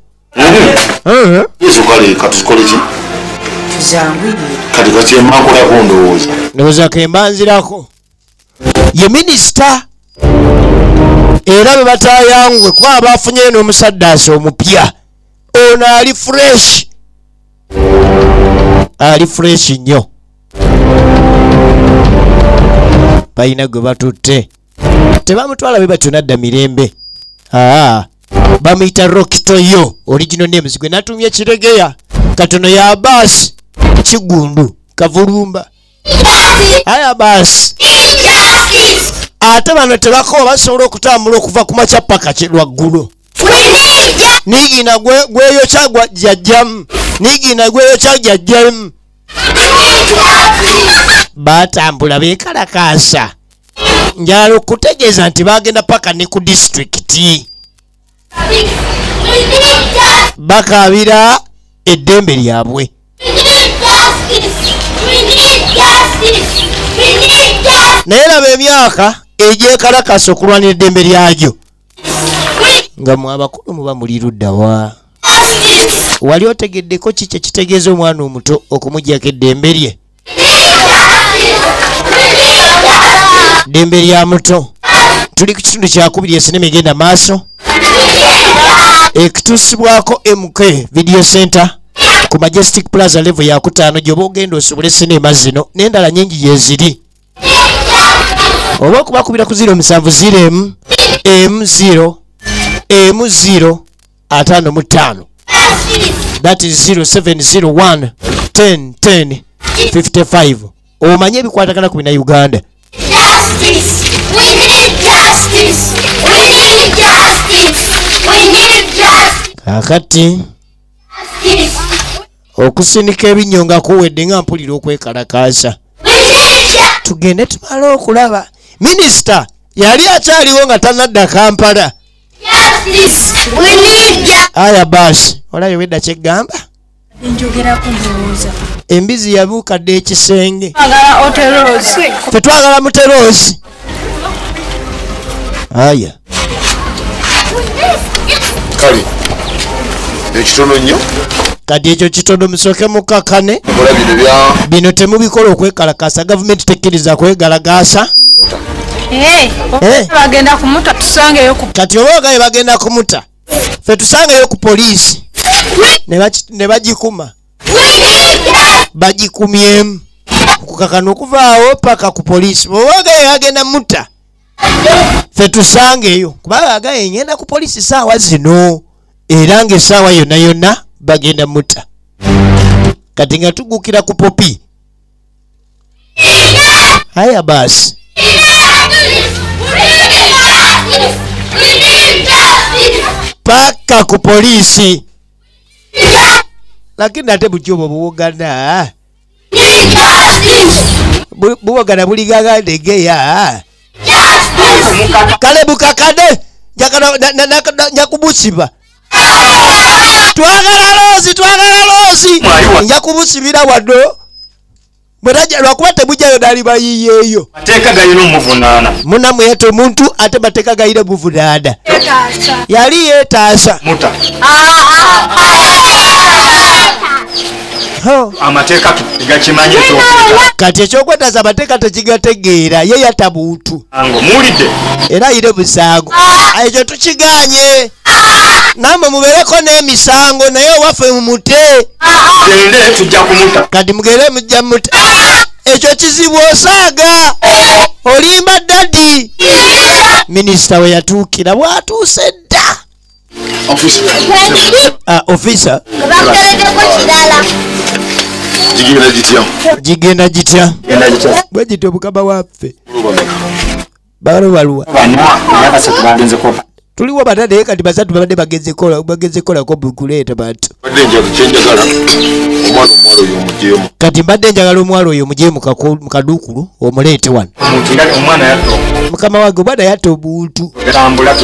Speaker 12: Kati emankolako ndowooza.
Speaker 1: Ndowooza ke mbanzirako. Ye minisita era be batayangwe kuba abafunyeyo n'omusaddaasi omupya ono ali fresh. Ali fresh nnyo. Balina gwe batutte. Tebamutwala be batyo nadda mirembe. Aa bamuyita rokitoyo original names gwe natumye kiregeya. Katono ya baasi kigundu kavulumba. Aya baasi ate bano tebakoba basobola okutambula okuva ku makya paka ki- lwaggulu. Nigina gwe- gweyokya gwa- jajjamu nigina gweyokya jajjamu batambula bekalakasa njala okutegeeza nti bagenda paka ne ku disitulikiti. Bakabira eddembe lyabwe. Naye laba emyaka egyekalakasa okulwanira eddembe lyagyo. Nga mwe abakulu muba muli luddawa wali otegeddeko ki kye kitegeeza omwana omuto okumugyako eddembe lye? Ddembe lya muto. Tuli ku kitundu kyakubiri esinema egenda maaso. Ekituusibwako mk video center ku majestic plaza level yakutaano gyoba ogenda osobole sinema zino n'endala nyingi gyeziri oba okubakubira ku 07 0 m 0 m 0 ataano mu ttaano. That is 0701 10 10 55 omanye ebikwatagana ku bina uganda. Kakati okusindika ebinyonga kuwedde nga mpulira okwekalakaasa. Tugende tumale okulaba minisita yali akyaliwo nga tanadda kampala. Aya baasi olabye wedda kyeggamba embizi yabuukadde ekisenge.
Speaker 3: Agala oterosi
Speaker 1: tetwagala muteroosi aya.
Speaker 12: Kale ekitono nnyo?
Speaker 1: Kati ekyo kitono musooke mukkakane.
Speaker 12: Kola bino
Speaker 1: temubikola okwekalakasa gavumenti tekkiriza kwegalagaasa.
Speaker 3: Bagenda kumuta tusangeyo
Speaker 1: kati oba ogaye bagenda kumuta fe tusangeyo ku poliisi. Ne bagikuma. Bagikumyemu. Kukakana okuvaawo paka ku poliisi. Oba ogaye bagenda muta fe tusangeyo. Kubanga agaye ngenda ku poliisi saawa zino era ngaesaawa yonna yonna bagenda muta kati nga tugukira ku popi. Haya basi paka ku polisi. Lakini ate bukyobwo buwogana Bu- buwogana buligaga ndegeya kale bukakade Njagala- na- na- na- na- nyakubusiba twagala loozi twagala loozi njakubusibira wano bweraja lwakuba temujayo nali bayiyeeyo
Speaker 7: mateeka galina omuvunaana.
Speaker 1: Munamu yete omuntu ate mateeka gayina buvunaana yali yeetaasa
Speaker 7: muta. Amateeka tegakimanyi ekyokuta
Speaker 1: kati ekyokwetaasa amateeka tekigategeera ye yata muntu.
Speaker 7: Ngo muwulidde.
Speaker 1: Era ayina omusango. Ekyo tukiganye namwe mubeereko n'emisango naye owaffe mumute kati mugere mujja mute. Ekyo kizibu osaaga. Olimba dadi. Minisita we yatuukira bwatuuse dda. Ah, ofisa
Speaker 5: kirala.
Speaker 12: Gigenda gitya?
Speaker 1: Bwe gitya omukama waffe. Balo baluwa
Speaker 7: abasatu bagenzeko
Speaker 1: tuliwo bana naye kati basatu babadde bagezekola bagezekolako bukuleeta bantu kati mbadde njagala omuwala oyo mugye mu kaku- mu kaduukulu omuleete wano. Mukama wange omwana yatta
Speaker 7: tambula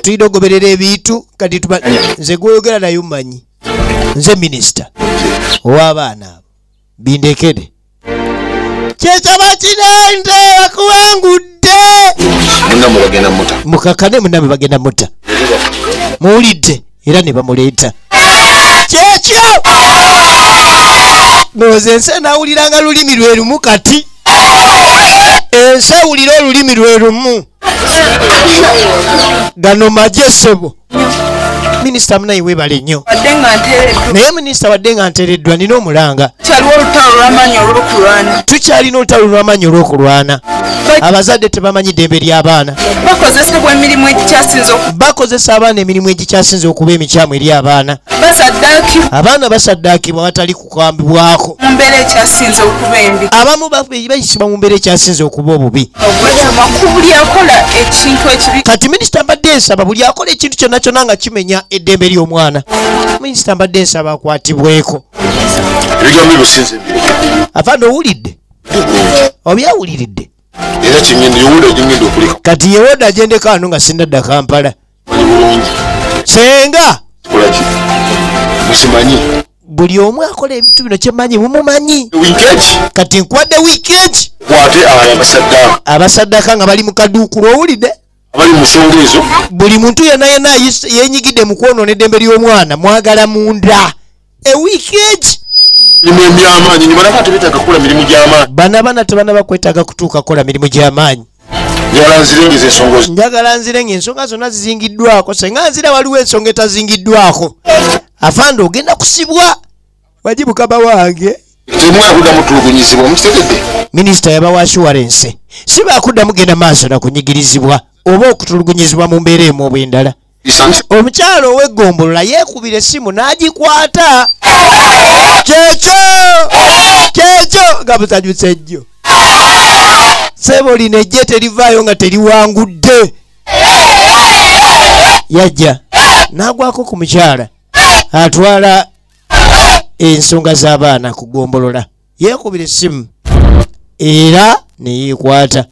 Speaker 7: tulina
Speaker 1: ogoberera ebintu kati nze gwoyogera naye omumanyi nze minisita ow'abaana abo. Bindekere kyekyoba kinente bakuwangudde mukakane munnabe bagenda muta muwulidde era ne bamuleeta. Kyekyo? Nooza ensi enaawuliranga lulimi lwe lumu kati. Ensi ewulira olulimi lwe lumu. Gano magye ssebo minisita munayi weebale nnyo. Naye minisita wadde nga nteereddwa nina omulanga. Tukyalina olutalo lw'amaanyi olw'okulwana. Abazadde tebamanyi ddembe ly'abaana. Bakozesa abaana emirimu egikyasinze okuba emikyamu eri abaana. Abaana basaddaakibwa kukambibwako.
Speaker 3: Okuba embi.
Speaker 1: Abamu ba- bayisibwa mu mbeera ekyasinze okuba obubi. Kati minisita mbadde nsaba buli akola ekintu kyonna kyonna nga kimenya eddembe ly'omwana. Minisita mbadde nsaba akwatibweko? Afaana owulidde obyawuliridde? Kati yewoda agyendeko ano nga sinadda kampala. Senga! Buli omu akola ebintu bino kyemanyi mumumanyi? Kati nkuwadde
Speaker 12: abo abasaddaaka
Speaker 1: abasaddaka nga bali mu kaduukulu owulidde
Speaker 12: abali mu nsonga ezo.
Speaker 1: Buli muntu yenna yenna yenyigidde mu kwonoona eddembe ly'omwana mwagala munda. Ewiikendi
Speaker 12: mirimu ebyamaanyi nibanaka tebetaaga kukola mirimu gy'amaanyi.
Speaker 1: Bana bana tebanaba kwetaaga kutuuka kukola mirimu gy'amaanyi.
Speaker 12: Njagala nzirengeza ensonga
Speaker 1: njagala nzire ngaensonga zonna zizingiddwako. Senga nzira waliwo ensonga etazingiddwako. Afanda ogenda kusibwa? Waji mukama wange.
Speaker 12: Temwaya kuddamu tulugunyizibwa mukitegedde
Speaker 1: minisita yabawa assuwarensi si baakuddamu genda maaso na kunyigirizibwa oba okutulugunyizibwa mu mbeera emu oba endala omukyalo ow'eggombolola yeekubira essimu n'agikwata. Kyekyo! Kyekyo! Nga busanyuse nnyo sebo lino ejje terivaayo nga teriwangudde. Yajja n'agwako ku mukyala atwala ensonga z'abaana ku ggombolola. Yeekubira essimu era ne yeekwata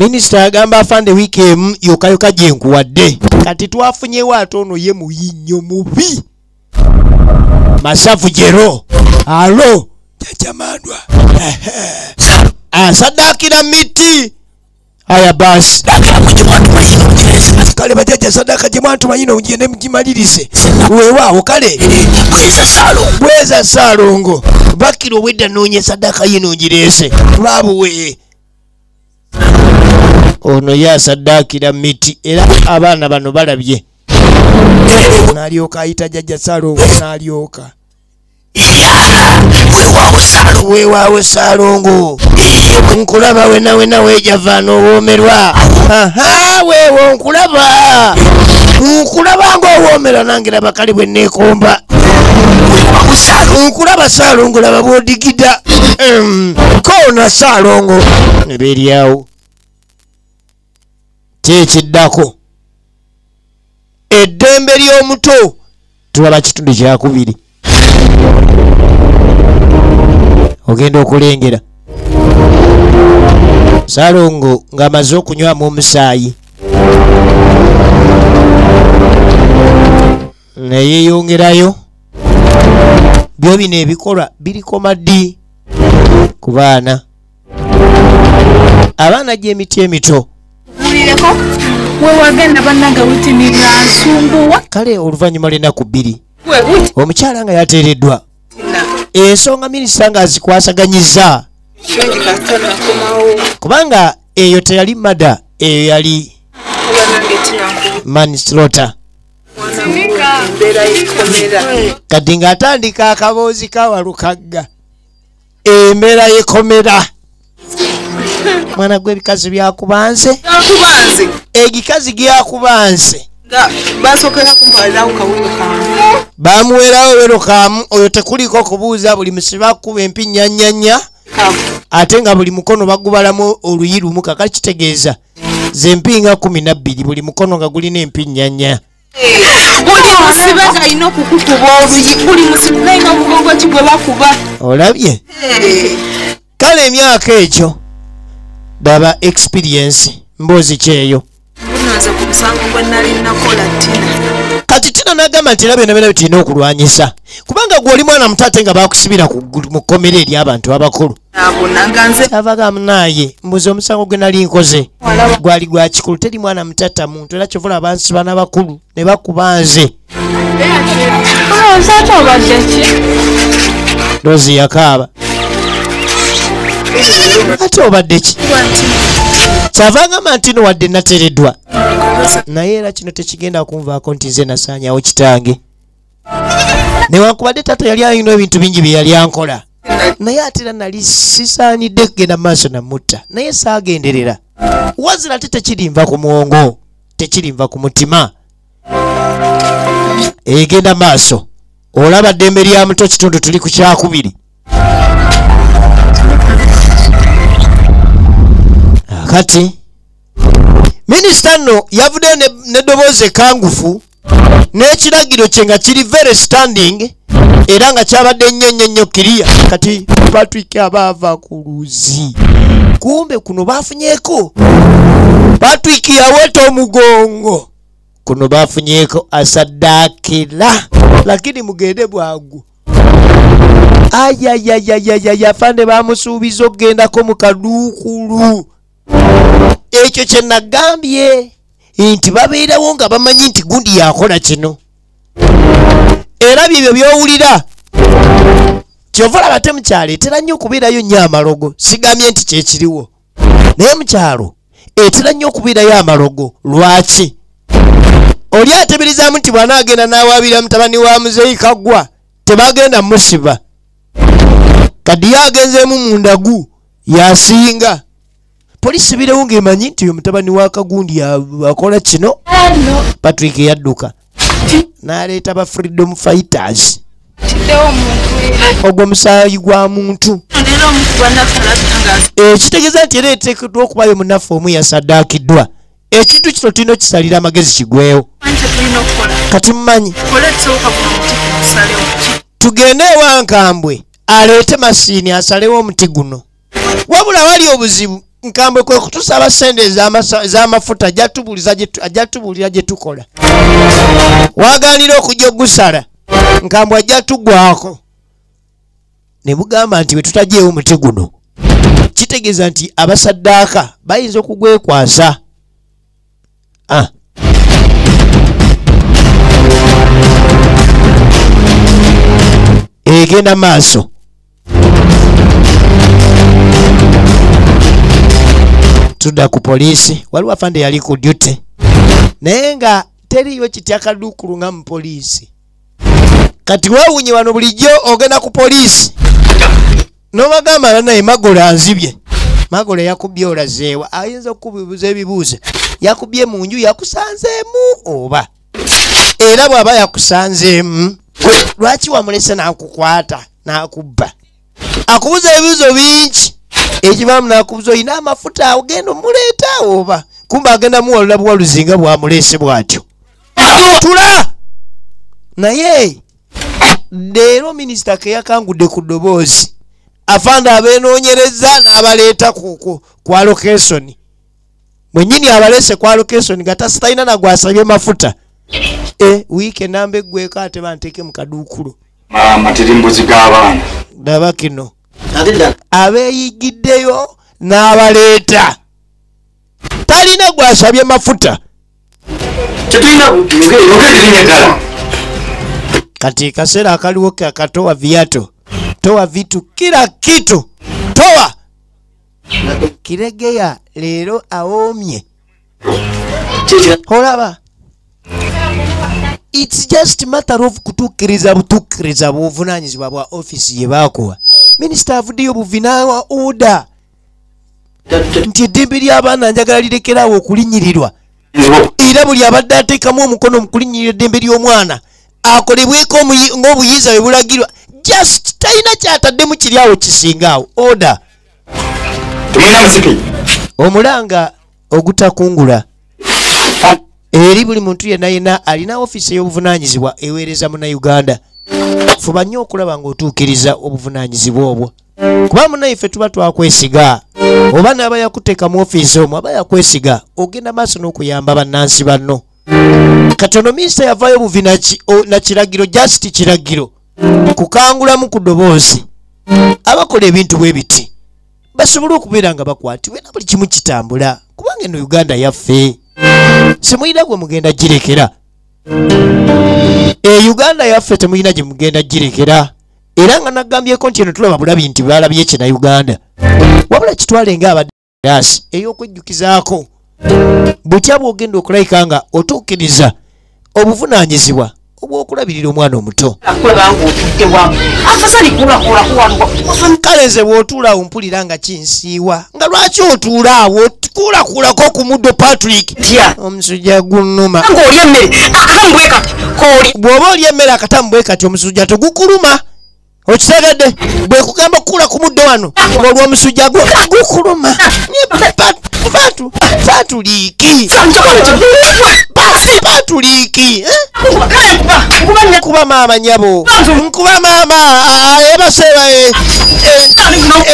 Speaker 1: minisita agamba afande wiiki emu yokayoka gye nkuwadde. Kati twafunyewo ate ono ye muyinnyo mubi. Masavu jero. Alo jajamandwa asaddaakira miti aya basi kale bajajja saddaaka gye mwantuma yino mugende mugimalirize weewaawo kale. Bweza saalongo bakira obwedda noonya saddaaka yino ngireese baabuwe ono ye asaddaakira miti era abaana bano balabye. N'alyoka ayita jjajja saalongo n'alyoka. Weewaawo saalongo. Nkulaba wena wena weejava n'owoomerwa. Aha weewo nkulaba. Nkulaba ng'owoomerwa nange laba kale bwe neekomba nkulaba saalongo laba bw'odigida koona saalongo. Ne beeryawo kyekiddako eddembe ly'omuto tulaba kitundu kyakubiri ogenda okulengera. Salongo ng'amaze okunywamu omusaayi. Neyeyongerayo byo bino ebikolwa birikoma ddi ku baana? Abaana gy'emiti emito.
Speaker 3: Mulireko wewagenda bannanga witinira nsumbuwa
Speaker 1: kale oluvannyuma lw'ennaku bbiri omukyala nga yateereddwa. Ensonga minisita ng'azikwasaganyiza kubanga eyo teyali mada eyo yali manslota kati ng'atandika akaboozi kawalukagga embeera yekomera. Mwana gw'ebikazi byakubanze egikazi gyakubanze
Speaker 13: kawulo kange
Speaker 1: bamuwerawo werokamu oyo tekuliko kubuuza buli musiba kuba empinyanyanya ate nga buli mukono bagubalamu oluyi lumu kakali kitegeeza zempinga kumi nabbiri buli mukono nga gulina empinyanya
Speaker 13: buli musibe galina okukukuba oluyi buli musibe nayenga mugongo ki gwe bakuba
Speaker 1: olabye? Kale emyaka egyo daba experience mboozi kyeyo.
Speaker 13: Bunanze ku musango gwe nali nakola tina
Speaker 1: kati tina nagamba nti era byonna byonna bitirina okulwanyisa. Kubanga gwe oli mwana muto ate nga bakusibira mu kkomera eri abantu abakulu kyavaga munaye mbuzi omusango gwe nali nkoze. Gwali gwa kikulu teri mwana mutata muntu era kyovula abansiba n'abakulu ne bakuba nze. Loozi yakaaba. Ate obadde ki? Kyavangamba nti no wadde natereddwa. Naye era kino tekigenda kunvaako nti nze nasaanyawo kitange. Newankubadde tata yali alina ebintu bingi bye yali ankola naye ate era nali sisaanidde kugenda maaso namutta naye saagenderera. Wazira ate tekirinva ku mwongo tekirinva ku mutima. Egenda maaso. Olaba ddembe lya muto kitundu tuli ku kyakubiri. Kati minisita nno yavuddeyo ne- n'eddoboozi ekangufu n'ekiragiro kye nga kiri very standing era nga kyabadde nnyo nnyo nnyo kiriya. Kati patrick abaava ku luzi kumbe kuno bafunyeeko patrick yaweta omugongo. Kuno bafunyeeko asaddaakira. Lakini mugende bwangu ayayayayaya fande bamusuubiza okugendako mu kaduukulu. Ekyo kye nagambye nti babeerawo nga bamanyi nti gundi yakola kino era byebyo byowulira. Kyova olaba te mukyalo etera nnyo okubeerayo nnyo amalogo sigambye nti kyekiriwo. Naye mukyalo etera nnyo okubeerayo amalogo lwaki? Oli ateberezamu nti bw'anaagenda n'awaabira mutabani wa muzeeyi kaggwa tebagenda musiba kadi ye agenzeemu mu ndagu yasinga. Polisi birewo ng'emanyi nti oyo mutabani wa kagundi ya- akola kino? Patrick yadduka n'aleeta ba freedom fighters. Ogwo musaayi gwa muntu. Ekitegeeza nti era eteekeddwa okubayo munaffe omu yasaddaakiddwa ekintu kino tulina okisalira amagezi kigwewo.
Speaker 13: Okukola?
Speaker 1: Kati mumanyi tugende ewa nkambwe aleete masiini asalewo omuti guno. Wabula wali obuzibu nkambwe kwe kutusaba sente ez'amafuta ajja tubuulira gye tukola. Waaganira okujja ogusala nkambwe ajja tugwako ne mugamba nti bwe tutajeewo muti guno. Kitegeeza nti abasaddaaka bayinza okugwekwasa. Ah. Egenda maaso. Tudda ku poliisi waliwo afande yali ku duty. Naye nga teriyo kitya kadukulu nga mu poliisi. Kati weewunye wano bulijjo ogenda ku poliisi. Nobagamba banaye magola anzibye. Magola yakubye olazeewa ayinza okukubuuza ebibuuzo. Yakubye mu nju yakusanzeemu oba? Era bw'aba yakusanzeemu lwaki wamulese n'akukwata n'akubba? Akubuza ebibuuzo bingi ekibaamu n'akubuza olina amafuta awo genda omuleeta oba? Kumba agenda muwalula buwaluzi nga bwamulese bw'atyo. Tula naye leero minisita keyakangudde ku ddoboozi afande abeenoonyereza n'abaleeta ku- ku- ku allocation. Mwenyini abalese ku allocation nga tasitalina nagwasabye mafuta. E wiiki enamba eggweko ate banteeke mu kaduukulo.
Speaker 11: Amatirimbuzi g'abaana
Speaker 1: ndaba kino abeeyigiddeyo n'abaleeta. Talina gwasabye mafuta. Kati kaseera akaliwo kakatowa viato. Towa vitu kila kitu. Towa! Kiregeya leero awoomye. Olaba its just matter of kutuukiriza butuukiriza buvunanyizibwa bwa ofisi ye bakuwa minisita avuddeyo buvinawa oda nti eddembe ly'abaana njagala lirekerawo okulinyirirwa. Era buli abadde ateekamu omukono mu kulinyirira eddembe ly'omwana akolebweko ng'obuyinza bwe bulagirwa just talina kyataddemu kiri awo kisingaawo oda omulanga ogutakungula eri buli muntu yenna yenna alina ofiisi ey'obuvunanyizibwa eweereza munnayuganda fuba nnyo okulaba ng'otuukiriza obuvunanyizibwa obwo. Kuba munnayiffe tuba twakwesiga oba n'aba yakuteeka mu ofiisi omwo aba yakwesiga ogenda maaso n'okuyamba bannansi banno. Katono minisita yavaayo buvi na kiragiro just kiragiro kukangulamu ku ddoboozi. Abakola ebintu bwe biti basobole okubeera nga bakwatibwe na buli kimu kitambula kubanga eno uganda yaffe. Simuyina gwe mugenda girekera e uganda yaffe temuyina gye mugenda girekera era nga nagambyeko nti eno tulaba bulabi nti balabye ekina uganda wabula kitwale nga abadasi ey'okwejjukizaako butya bw'ogenda okulayika nga otuukiriza obuvunanyizibwa obw'okulabirira omwana omuto. Kale nze bw'otuula awo mpulira nga kinsiiwa nga lwaki otuula awo? Kuulakuulako ku muddo patrick. Omusujja gunnuma. Bw'oba oli emmere akatamu bwe kati omusujja tegukuluma okitegedde bwe kugamba okukuula ku muddo wano olw'omusujja gwo gukuluma fatu fatuliiki fatuliiki nkuba maama nyabo. Nkuba maama ebaseeba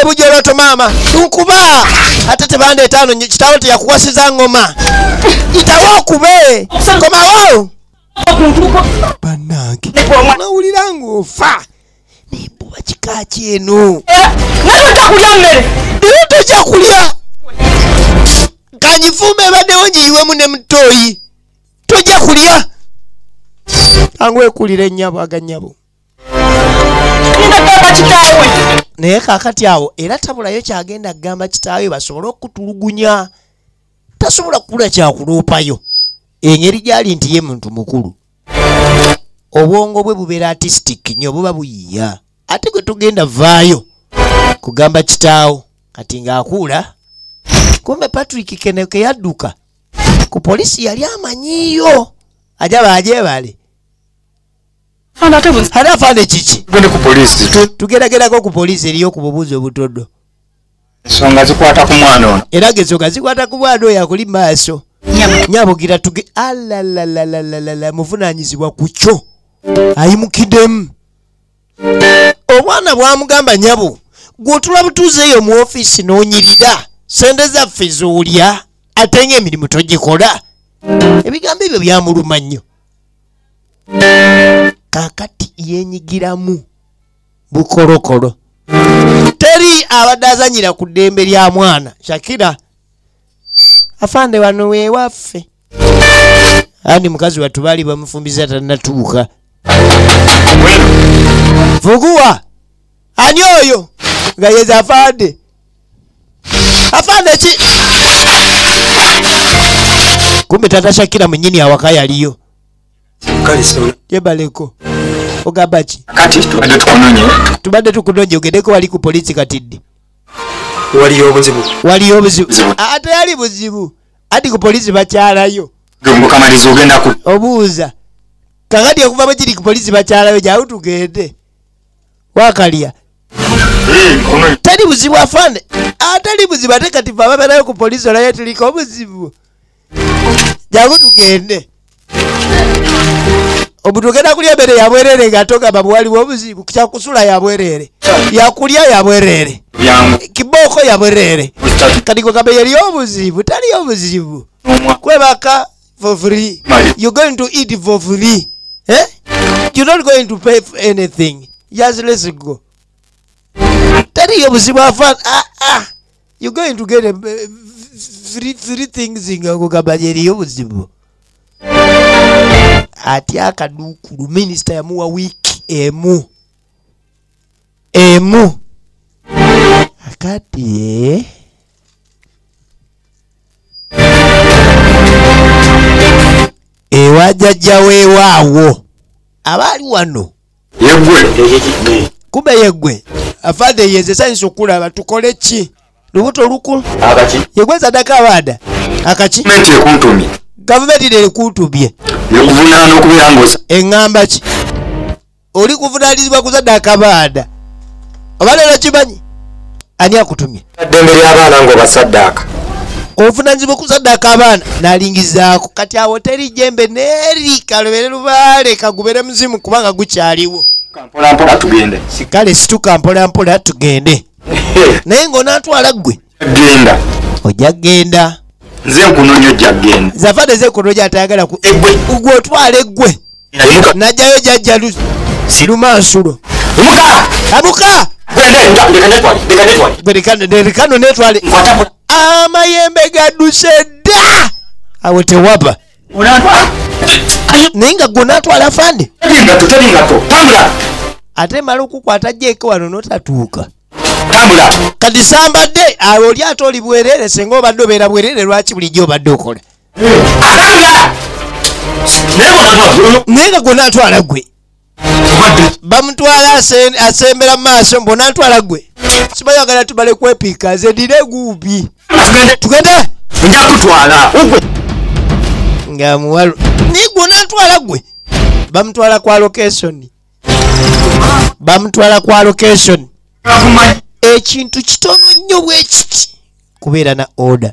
Speaker 1: ebujoloto maama. Nkuba. Ate tebandeetaano kitawo teyakuwasiza ngoma. Itawo okube. Komawo bannange nawulira ng'ofa nembuba kika kyeno naye tojja kulya kanyifuuma ebaddewo nyiyiwemu ne mutoyi tojja kulya angu ekulira ennyabo aganyabo naye kakati awo era tabulayo kyagenda kugamba kitaawe basobole okutulugunya. Tasobola kukula kyakuloopayo. Engeri gyali nti ye muntu mukulu. Obwongo bwe bubeera artistic nnyo buba buyiya ate gwe tugenda vaayo kugamba kitaawo kati ng'akuula kumbe patrick keneke yadduka ku polisi yali amanyiiyo aja bajebale ate afande kiki? Tugeragerako ku polisi eriyo ku bubuuzi obutoddo.
Speaker 11: Ensonga zikwata ku mwana ono.
Speaker 1: Era ng'ensonga zikwata ku bwana oyo akuli maaso. Nyabugira tuge alalalalala muvunanyizibwa ku kyo. Ayimukiddemu obwana bwamugamba nyabo gwotula butuuzeeyo mu ofiisi n'onyirira sente zaffe zoolya ate ng'emirimu togikola. Ebigambo ebyo byamuluma nnyo. Kakati yenyigiramu bukolokolo. Teri abadde azanyira ku ddembe lya mwana shakira. Afande wano weewaffe andi mukazi wattu baali bamufumbiza tannatuuka vuguwa ani oyo? Nga yeze afande. Afande ki kumbe tata shakira mwenyini awaka yaliyo yebaleko ogamba ki
Speaker 11: kati tubadde tukunonye.
Speaker 1: Tubadde tukunonye ogendeko wali ku polisi katidde
Speaker 11: waliyo obuzibu.
Speaker 1: Waliyo obuzibu. Ate yali buzibu. Ati ku polisi bakyalayo. Obuuza kakati okuva bwe kiri ku polisi bakyalayo jawo tugende wakalya tali buzibu afande. Atali buzibu ate kati fe ababeerayo ku polisi olayo tuliko obuzibu jangu tugende obutugenda kulya emmere yabwerere nga togamba bwaliwo obuzibu kyakusula yabwerere yakulya yabwerere kibooko yabwerere kati kugamba yaliyo obuzibu taliyo obuzibu kwebaka for free. You're going to eat for free eh? you're not going to pay for anything. Just let's go. Taliyo obuzibu afa ah, ah. you're going to get a, uh, three, three things nga kugamba yeriyo obuzibu ati minister minisita yamuwa wiiki emu. Emu. Akati ewa jjajja weewaawo abaali wano.
Speaker 11: Yegwe
Speaker 1: kumbe yeggwe. Afadde yeze sanyisa okulaba tukole ki? Lubuto
Speaker 11: akaki.
Speaker 1: Yegwe sadaka abaada akaki? Gavumenti neekuntubye eŋŋamba ki? Oli kuvunaanyizibwa kuzadde akabaada oba leero kimanyi? Ani akutumye?
Speaker 11: Ddembe ly'abaana ng'obasaddaaka
Speaker 1: obuvunaanyizibwa okuzadde akabaana nalingizaako kati awo teri jembe neeri kalobere lubaale kagubere muzimu kubanga gukyaliwo.
Speaker 11: Mpolampola tugende.
Speaker 1: Kale situka mpolampola tugende. [LAUGHS] Naye ng'onaatwala ggwe
Speaker 11: genda
Speaker 1: ojja kgenda.
Speaker 11: Nze nkunonya ojja kgenda.
Speaker 1: Zafade zekonoja atayagala ku gwe otwala eggwe. Najjayo jajja Lu- lumansulo amuka! Lekano netwale amayembe gadduse dda awo tewaba. Naye nga gwe natwala fande ate mala okukwata jeke wano notatuuka.
Speaker 11: Tambula.
Speaker 1: Kati sambadde awo oli ate oli bwerere senga obadde obeera bwerere lwaki bulijjo obadde okola? Naye nga gwe natwala gwe bamutwala ase- asembera mu maaso mbona ntwala gwe sibayagala tubale kwepiika nze ndina eguubi tugende
Speaker 11: nja kutwala.
Speaker 1: Nga muwalo naye gwe onantwala gwe. Bamutwala kwa location. Bamutwala kwa location. Ekintu kitono nnyo bwe kiti kubeera na order.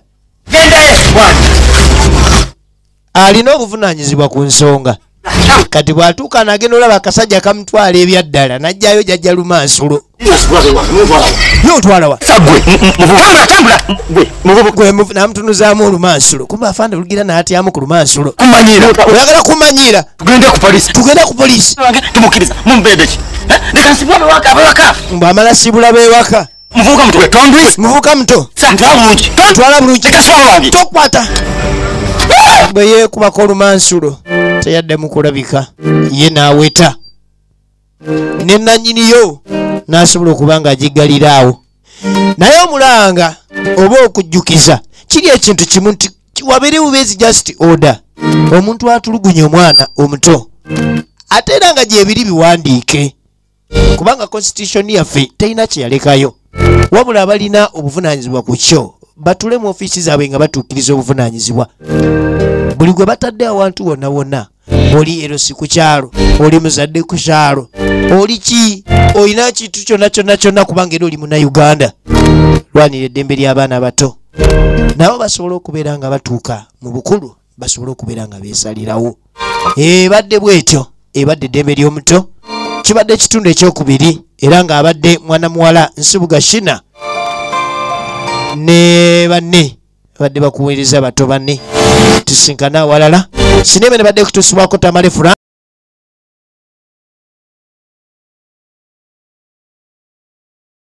Speaker 1: Alina obuvunanyizibwa ku nsonga kati bwatuuka nagenda olaba akasajja kamutwala ebyaddala najjayo jajja lumansulo. Yotwalawa namutunuzaamu olumansulo kumbe afande olugira naatyamu ku lumansulo. Oyagala kumanyira?
Speaker 11: Tugende ku abewaka abewaka.
Speaker 1: Mbwamala sibula bewaka
Speaker 11: muvubuka muto. Tondwisi
Speaker 1: muvubuka muto.
Speaker 11: Ntwala bulungi.
Speaker 1: Twala bulungi. Tokwata. Bwe yeekubako olumansulo teyadde mukulabika ye naaweta ne nanyiniyo n'asobola okuba nga agiggalira awo. Naye omulanga oba okujjukiza kiri ekintu kimu nti wabere bubeezi just order. Omuntu atulugunya omwana omuto ate era nga gyebiri biwandiike kubanga constitution yaffe terina kyeyalekayo wabula abalina obuvunanyizibwa ku kyo batule mu ofiisi zaabwe nga batuukiriza obuvunanyizibwa buli gwe batadde awantu wonna wonna oli erosi ku kyalo oli muzadde ku kyalo oli ki olina kintu kyonna kyonna kyonna kubanga era oli munauganda lwanira eddembe ly'abaana abato. Nabo basobole okubeera nga batuuka mu bukulu basobole okubeera nga beesalirawo. Ebadde bwetyo ebadde eddembe ly'omuto kibadde ekitundu ekyokubiri era ng'abadde mwana muwala nsibuga shina ne banne. Badde bakuweereza bato banne. Tusinkana awalala sinema ne badde kutusibwako tamale fula